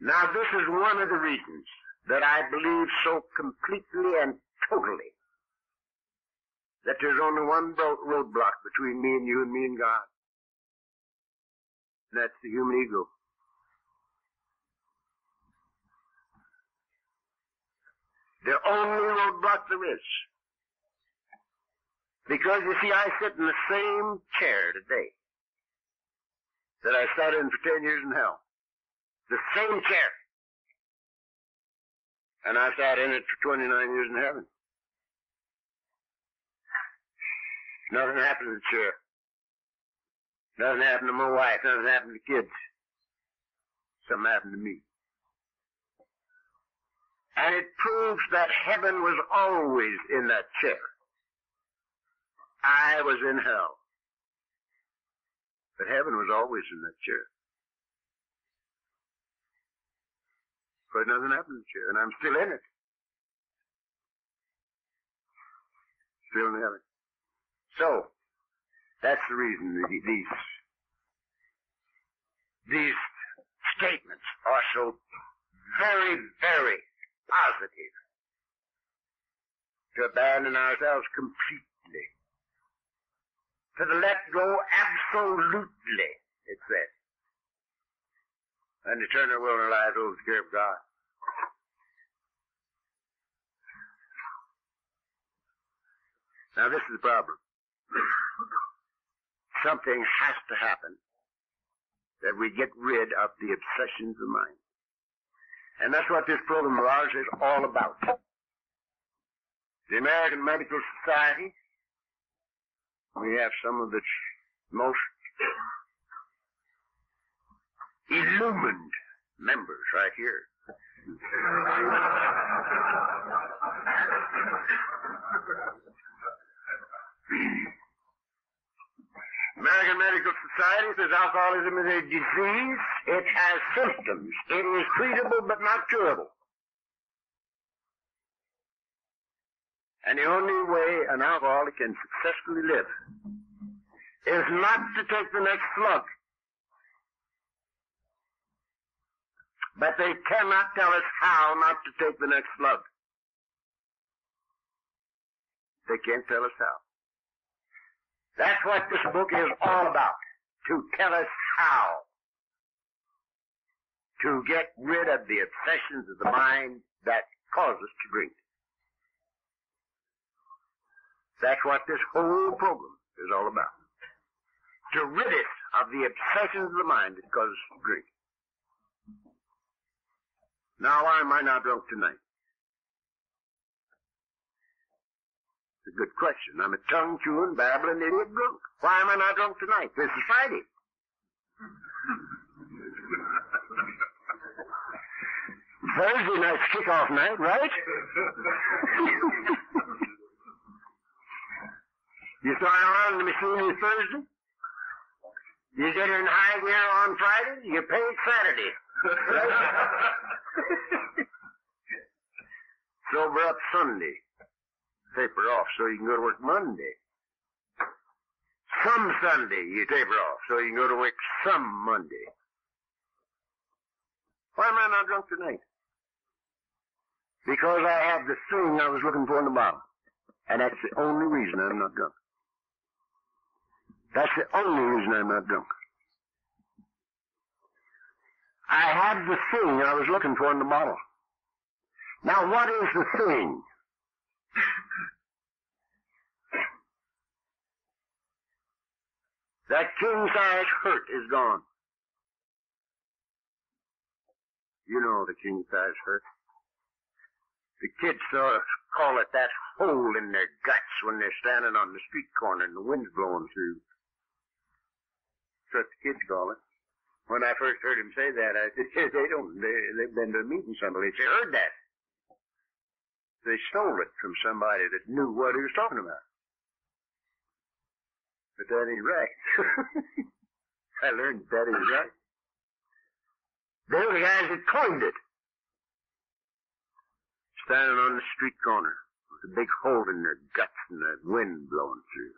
Now this is one of the reasons that I believe so completely and totally that there's only one roadblock between me and you and me and God. And that's the human ego. The only roadblock there is. Because you see, I sit in the same chair today that I sat in for ten years in hell. The same chair. And I sat in it for 29 years in heaven. Nothing happened to the chair. Nothing happened to my wife. Nothing happened to the kids. Something happened to me. And it proves that heaven was always in that chair. I was in hell. But heaven was always in that chair. But nothing happened to the chair, and I'm still in it. Still in heaven. So, that's the reason these, these statements are so very, very positive. To abandon ourselves completely. To let go absolutely, it says. And to turn our will and lives over to the care of God. Now this is the problem. Something has to happen that we get rid of the obsessions of mind. And that's what this program of ours is all about. The American Medical Society, we have some of its most illumined members right here. American Medical Society says alcoholism is a disease. It has symptoms. It is treatable but not curable. And the only way an alcoholic can successfully live is not to take the next slug. But they cannot tell us how not to take the next slug. They can't tell us how. That's what this book is all about. To tell us how to get rid of the obsessions of the mind that cause us to drink. That's what this whole program is all about. To rid us of the obsessions of the mind that cause us to drink. Now, why am I not drunk tonight? It's a good question. I'm a tongue-chewing, babbling idiot drunk. Why am I not drunk tonight? This is Friday. Thursday night's kickoff night, right? you start on the machine on Thursday. You get in high gear on Friday. you paid Saturday. Sober up Sunday. Taper off so you can go to work Monday. Some Sunday you taper off so you can go to work some Monday. Why am I not drunk tonight? Because I have the thing I was looking for in the bottle. And that's the only reason I'm not drunk. That's the only reason I'm not drunk. I had the thing I was looking for in the bottle. Now what is the thing? That king size hurt is gone. You know the king size hurt. The kids of call it that hole in their guts when they're standing on the street corner and the wind's blowing through. That's what the kids call it. When I first heard him say that, I said, yeah, they don't, they, they've been to a meeting somebody. They heard that. They stole it from somebody that knew what he was talking about. But that right. I learned that ain't right. They were the guys that coined it. Standing on the street corner with a big hole in their guts and the wind blowing through.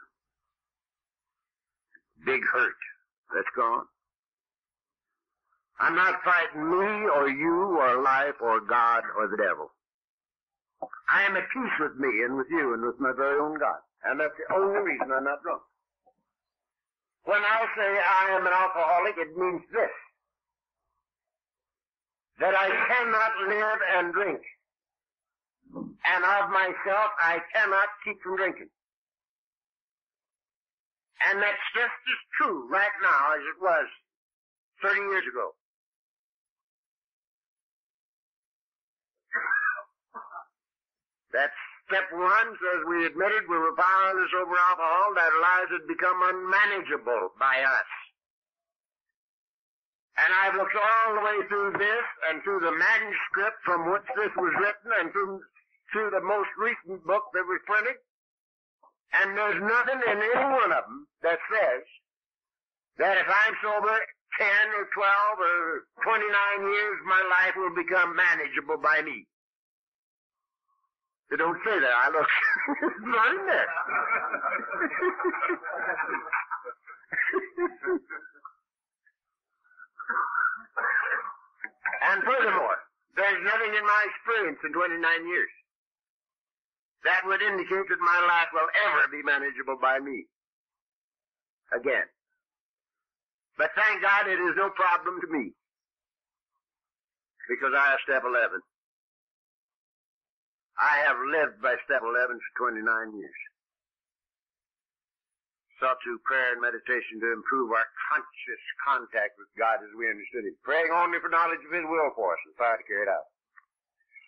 Big hurt. That's gone. I'm not fighting me or you or life or God or the devil. I am at peace with me and with you and with my very own God. And that's the only reason I'm not drunk. When I say I am an alcoholic, it means this. That I cannot live and drink. And of myself, I cannot keep from drinking. And that's just as true right now as it was 30 years ago. That's step one says we admitted we were powerless over alcohol, that lives had become unmanageable by us. And I've looked all the way through this and through the manuscript from which this was written and through, through the most recent book that was printed. And there's nothing in any one of them that says that if I'm sober 10 or 12 or 29 years, my life will become manageable by me. They don't say that. I look. not in there. and furthermore, there's nothing in my experience in 29 years that would indicate that my life will ever be manageable by me. Again. But thank God it is no problem to me. Because I have step 11. I have lived by step 11 for 29 years. Sought through prayer and meditation to improve our conscious contact with God as we understood Him. Praying only for knowledge of His will for us and power to carry it out.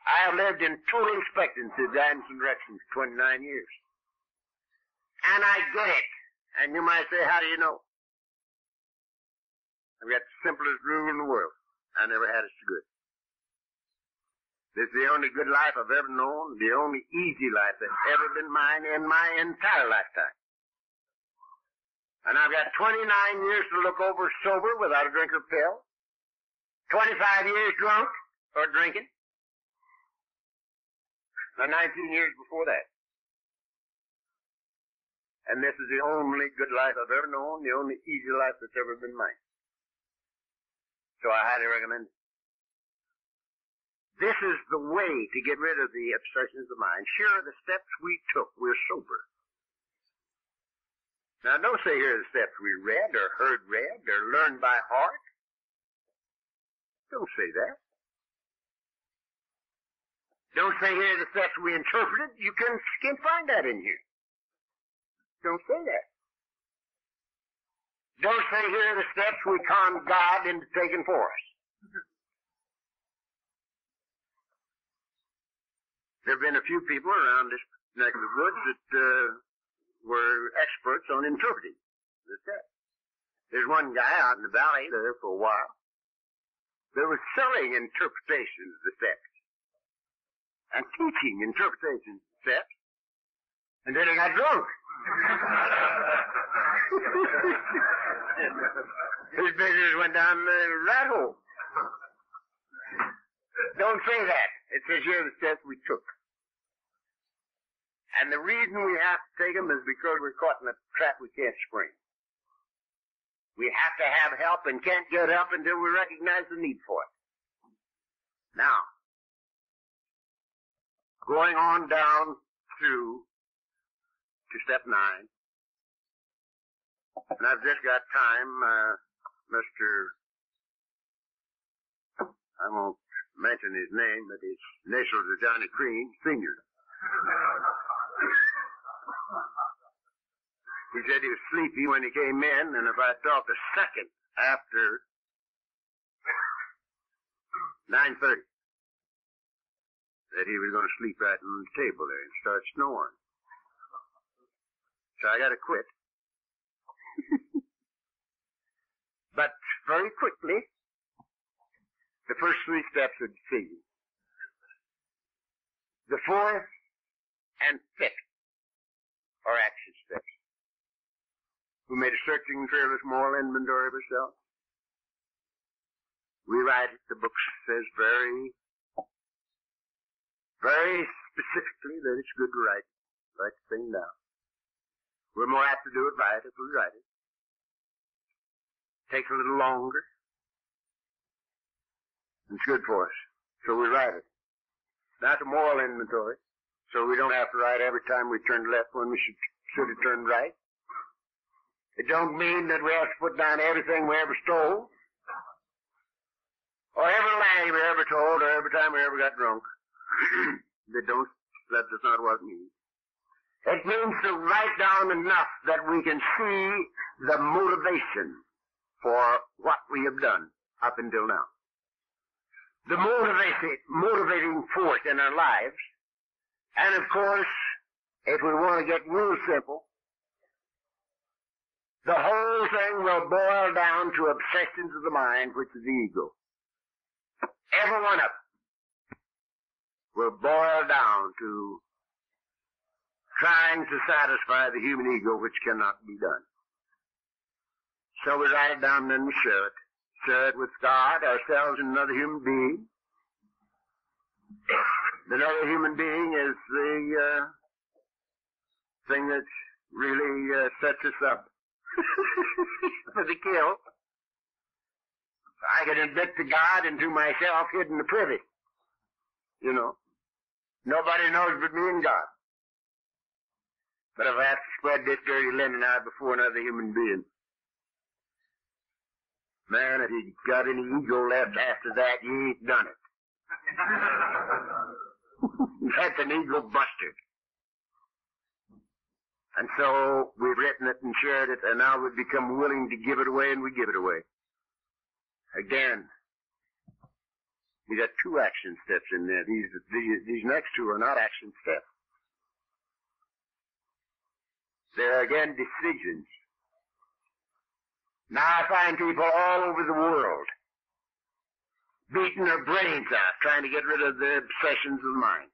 I have lived in total expectancy of guidance and direction for 29 years. And I get it. And you might say, how do you know? I've got the simplest rule in the world. I never had it so good. Is the only good life I've ever known, the only easy life that's ever been mine in my entire lifetime. And I've got 29 years to look over sober without a drink or pill. 25 years drunk or drinking. And 19 years before that. And this is the only good life I've ever known, the only easy life that's ever been mine. So I highly recommend it. This is the way to get rid of the obsessions of the mind. Sure, the steps we took, we're sober. Now, don't say here the steps we read or heard read or learned by heart. Don't say that. Don't say here the steps we interpreted. You can, can find that in here. Don't say that. Don't say here the steps we conned God into taking for us. There have been a few people around this neck of the woods that uh, were experts on interpreting the text. There's one guy out in the valley there for a while. There was selling interpretations of the text and teaching interpretations of the text. And then he got drunk. His business went down the rat hole. Don't say that. It says here the steps we took. And the reason we have to take them is because we're caught in a trap we can't spring. We have to have help and can't get help until we recognize the need for it. Now, going on down through to step nine, and I've just got time, uh, Mr. I won't mention his name, but his initials are Johnny Crean, Senior. He said he was sleepy when he came in, and if I talked a second after 9.30, that he was going to sleep right on the table there and start snoring. So I got to quit. but very quickly, the first three steps are decision. The fourth and fifth are action steps. We made a searching, fearless moral inventory of ourselves. We write it. The book says very, very specifically that it's good to write. Write the thing down. We're more apt to do it right if we write it. Takes a little longer. It's good for us. So we write it. That's a moral inventory. So we don't have to write every time we turn left when we should, should have turned right. It don't mean that we have to put down everything we ever stole. Or every lie we ever told or every time we ever got drunk. they don't, that does not what it means. It means to write down enough that we can see the motivation for what we have done up until now the motivating force in our lives. And of course, if we want to get real simple, the whole thing will boil down to obsessions of the mind, which is the ego. Every one of them will boil down to trying to satisfy the human ego, which cannot be done. So we write it down and then we share it shared with God, ourselves, and another human being. Another human being is the uh, thing that really uh, sets us up for the kill. I can admit to God and to myself hidden the privy. You know. Nobody knows but me and God. But if I have to spread this dirty linen out before another human being, Man, if you got any ego left after that, you ain't done it. An ego buster. And so we've written it and shared it, and now we've become willing to give it away, and we give it away. Again, we got two action steps in there. These, these, these next two are not action steps. They're again decisions. Now I find people all over the world beating their brains out trying to get rid of the obsessions of mind.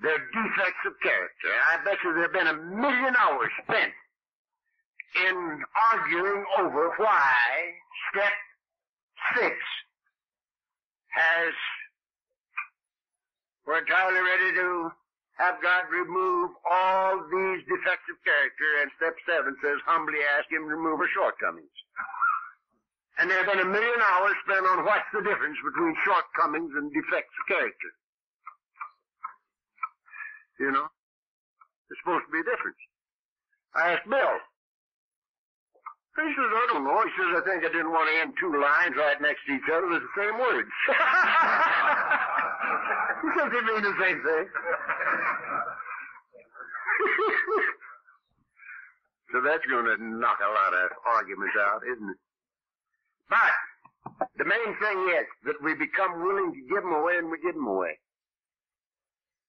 Their defects of character. I bet you there have been a million hours spent in arguing over why step six has, we're entirely ready to have God remove all these defects of character, and step seven says humbly ask Him to remove our shortcomings. And there have been a million hours spent on what's the difference between shortcomings and defects of character. You know? There's supposed to be a difference. I asked Bill. He says, I don't know. He says, I think I didn't want to end two lines right next to each other with the same words. he says they mean the same thing. so that's going to knock a lot of arguments out, isn't it? But the main thing is that we become willing to give them away and we give them away.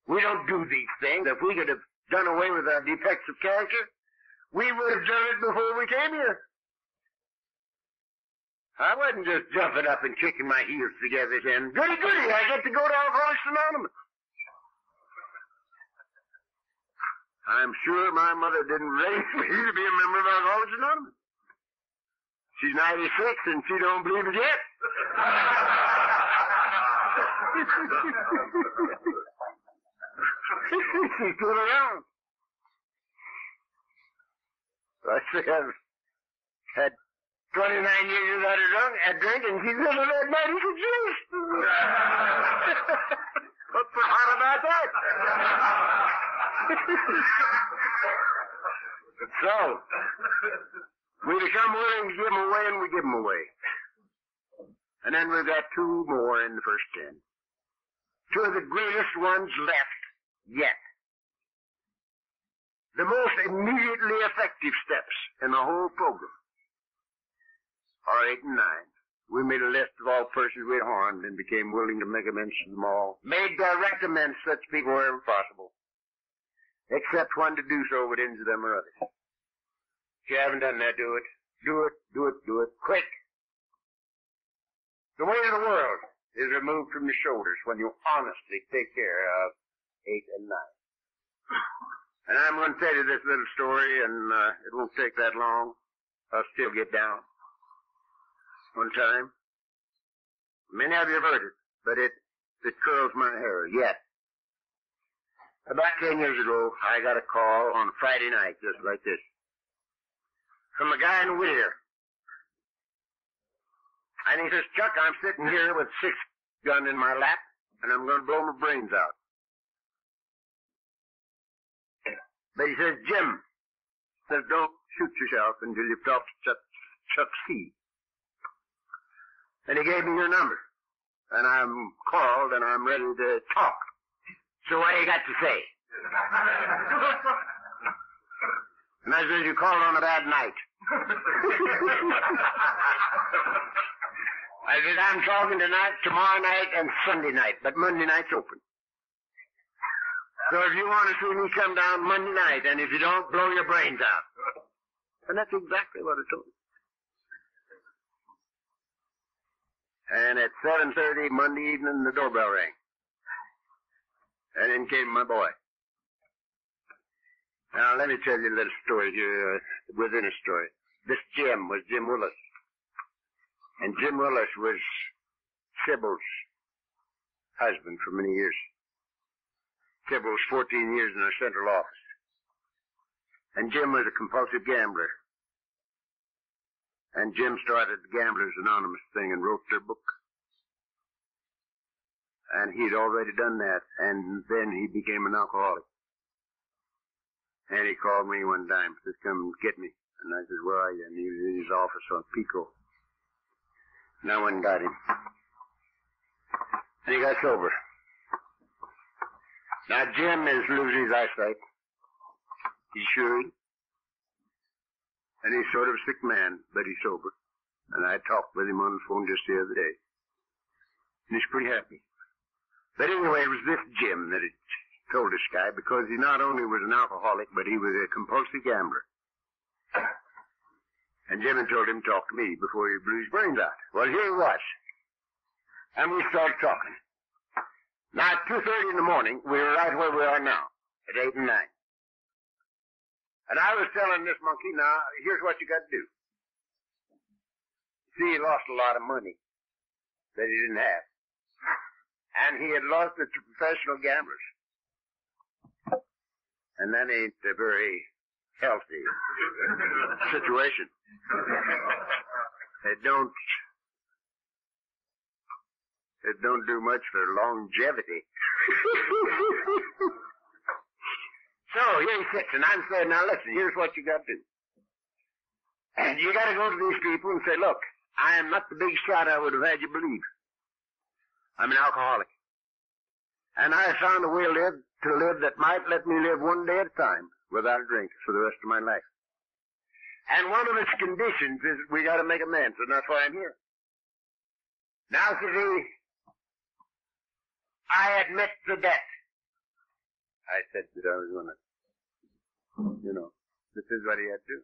We don't do these things. If we could have done away with our defects of character, we would have done it before we came here. I wasn't just jumping up and kicking my heels together saying, goody goody, I get to go to Alcoholics Anonymous. I'm sure my mother didn't raise me to be a member of Alcoholics Anonymous. She's 96 and she don't believe it yet. She's still around. I think I've had 29 years without a drunk, a drink, and she's never had 96 years. What's so hot about that? so, we become willing to give them away, and we give them away. And then we've got two more in the first ten. Two of the greatest ones left yet. The most immediately effective steps in the whole program are eight and nine. We made a list of all persons we had harmed and became willing to make amends to them all. Made direct amends to such people wherever possible. Except one to do so would injure them or others. If you haven't done that, do it. Do it, do it, do it, quick. The weight of the world is removed from your shoulders when you honestly take care of eight and nine. And I'm going to tell you this little story, and uh, it won't take that long. I'll still get down. One time, many of you have heard it, but it it curls my hair yet. About ten years ago, I got a call on a Friday night, just like this, from a guy in Whittier. And he says, Chuck, I'm sitting here with six gun in my lap, and I'm going to blow my brains out. But he says, Jim, says, don't shoot yourself until you've talked to Chuck, Chuck C. And he gave me your number. And I'm called and I'm ready to talk. So what do you got to say? and I says, you called on a bad night. I said, I'm talking tonight, tomorrow night, and Sunday night, but Monday night's open. So if you want to see me come down Monday night, and if you don't, blow your brains out. And that's exactly what I told him. And at 7.30 Monday evening, the doorbell rang. And in came my boy. Now, let me tell you a little story here, uh, within a story. This Jim was Jim Willis. And Jim Willis was Sybil's husband for many years. Sybil was 14 years in the central office. And Jim was a compulsive gambler. And Jim started the Gamblers Anonymous thing and wrote their book. And he'd already done that, and then he became an alcoholic. And he called me one time, says, come get me. And I said, where are you? And he was in his office on Pico. And I went and got him. And he got sober. Now Jim is losing his eyesight. He's sure and he's sort of a sick man, but he's sober. And I talked with him on the phone just the other day. And he's pretty happy. But anyway, it was this Jim that had told this guy because he not only was an alcoholic, but he was a compulsive gambler. And Jim had told him to talk to me before he blew his brains out. Well, here he was. And we started talking. Now at 2.30 in the morning, we were right where we are now, at 8 and 9. And I was telling this monkey, now, here's what you got to do. See, he lost a lot of money that he didn't have. And he had lost it to professional gamblers. And that ain't a very healthy situation. It don't, it don't do much for longevity. So here he sits, and I'm saying, now listen, here's what you got to do. And you got to go to these people and say, look, I am not the big shot I would have had you believe. I'm an alcoholic. And I found a way to live, to live that might let me live one day at a time without a drink for the rest of my life. And one of its conditions is we got to make amends, and that's why I'm here. Now, see, I admit the debt. I said that I was gonna, you know, this is what he had to do.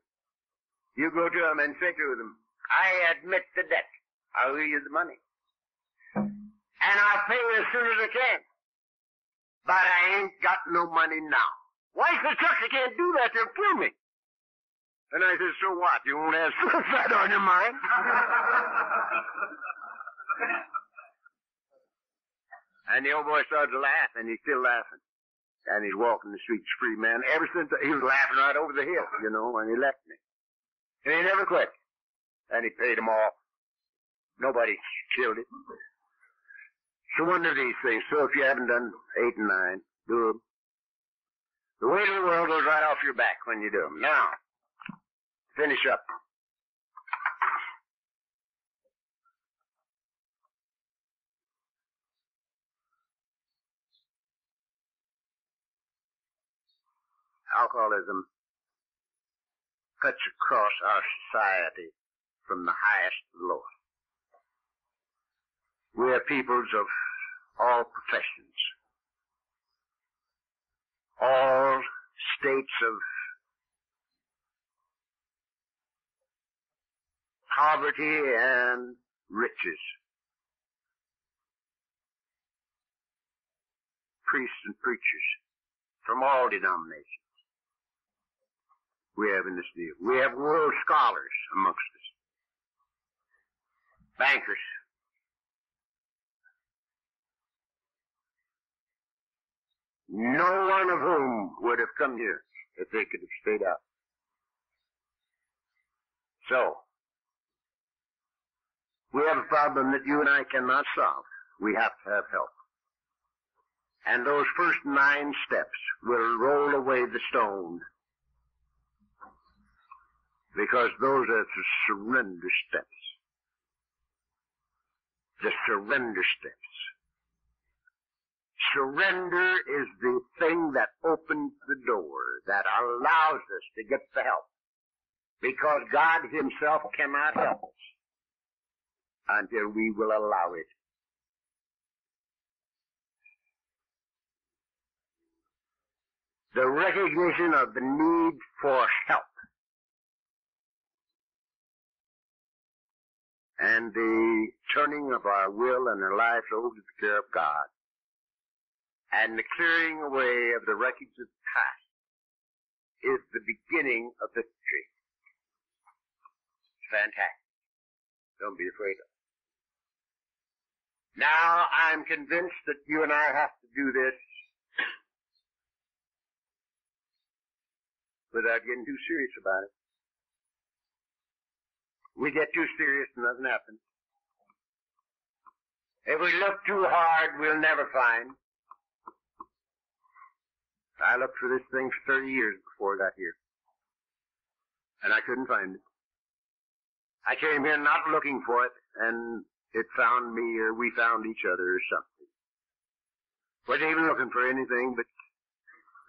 You go to him and say to him, I admit the debt. I'll give you the money. And I'll pay you as soon as I can. But I ain't got no money now. Why, says Chuck, you can't do that. They'll kill me. And I said, so what? You won't have suicide on your mind? and the old boy started to laugh, and he's still laughing. And he's walking the streets free, man. Ever since he was laughing right over the hill, you know, and he left me. And he never quit. And he paid them off. Nobody killed him. So one of these things. So if you haven't done eight and nine, do them. The weight of the world goes right off your back when you do them. Now, finish up. Alcoholism cuts across our society from the highest to the lowest. We are peoples of all professions, all states of poverty and riches. Priests and preachers from all denominations we have in this deal. We have world scholars amongst us. Bankers. No one of whom would have come here if they could have stayed out. So, we have a problem that you and I cannot solve. We have to have help. And those first nine steps will roll away the stone because those are the surrender steps. The surrender steps. Surrender is the thing that opens the door, that allows us to get the help. Because God Himself cannot help us until we will allow it. The recognition of the need for help and the turning of our will and our lives over to the care of God, and the clearing away of the wreckage of the past is the beginning of victory. Fantastic. Don't be afraid of it. Now I'm convinced that you and I have to do this without getting too serious about it. We get too serious and nothing happens. If we look too hard, we'll never find. I looked for this thing for 30 years before I got here. And I couldn't find it. I came here not looking for it, and it found me, or we found each other, or something. Wasn't even looking for anything but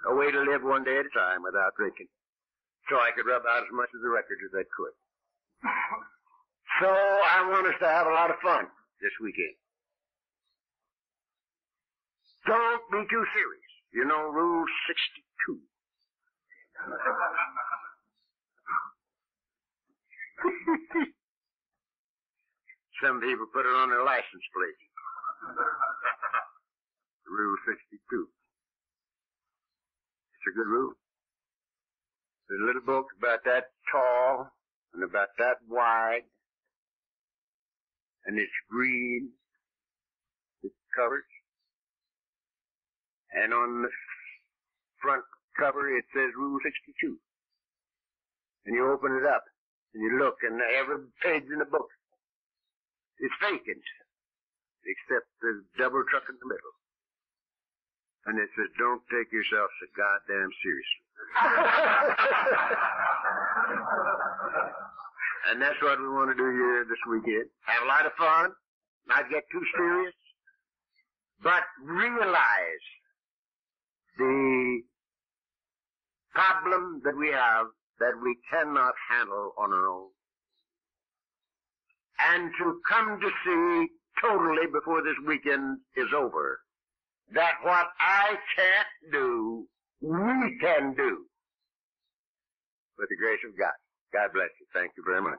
a way to live one day at a time without drinking. So I could rub out as much of the records as I could. So I want us to have a lot of fun this weekend. Don't be too serious. You know Rule 62. Some people put it on their license plate. Rule 62. It's a good rule. There's a little book about that tall and about that wide, and it's green, it covers, and on the front cover it says Rule 62. And you open it up, and you look, and every page in the book is vacant, except the double truck in the middle. And it says, don't take yourself so goddamn seriously. and that's what we want to do here this weekend. Have a lot of fun, not get too serious, but realize the problem that we have that we cannot handle on our own. And to come to see totally before this weekend is over that what I can't do, we can do. With the grace of God. God bless you. Thank you very much.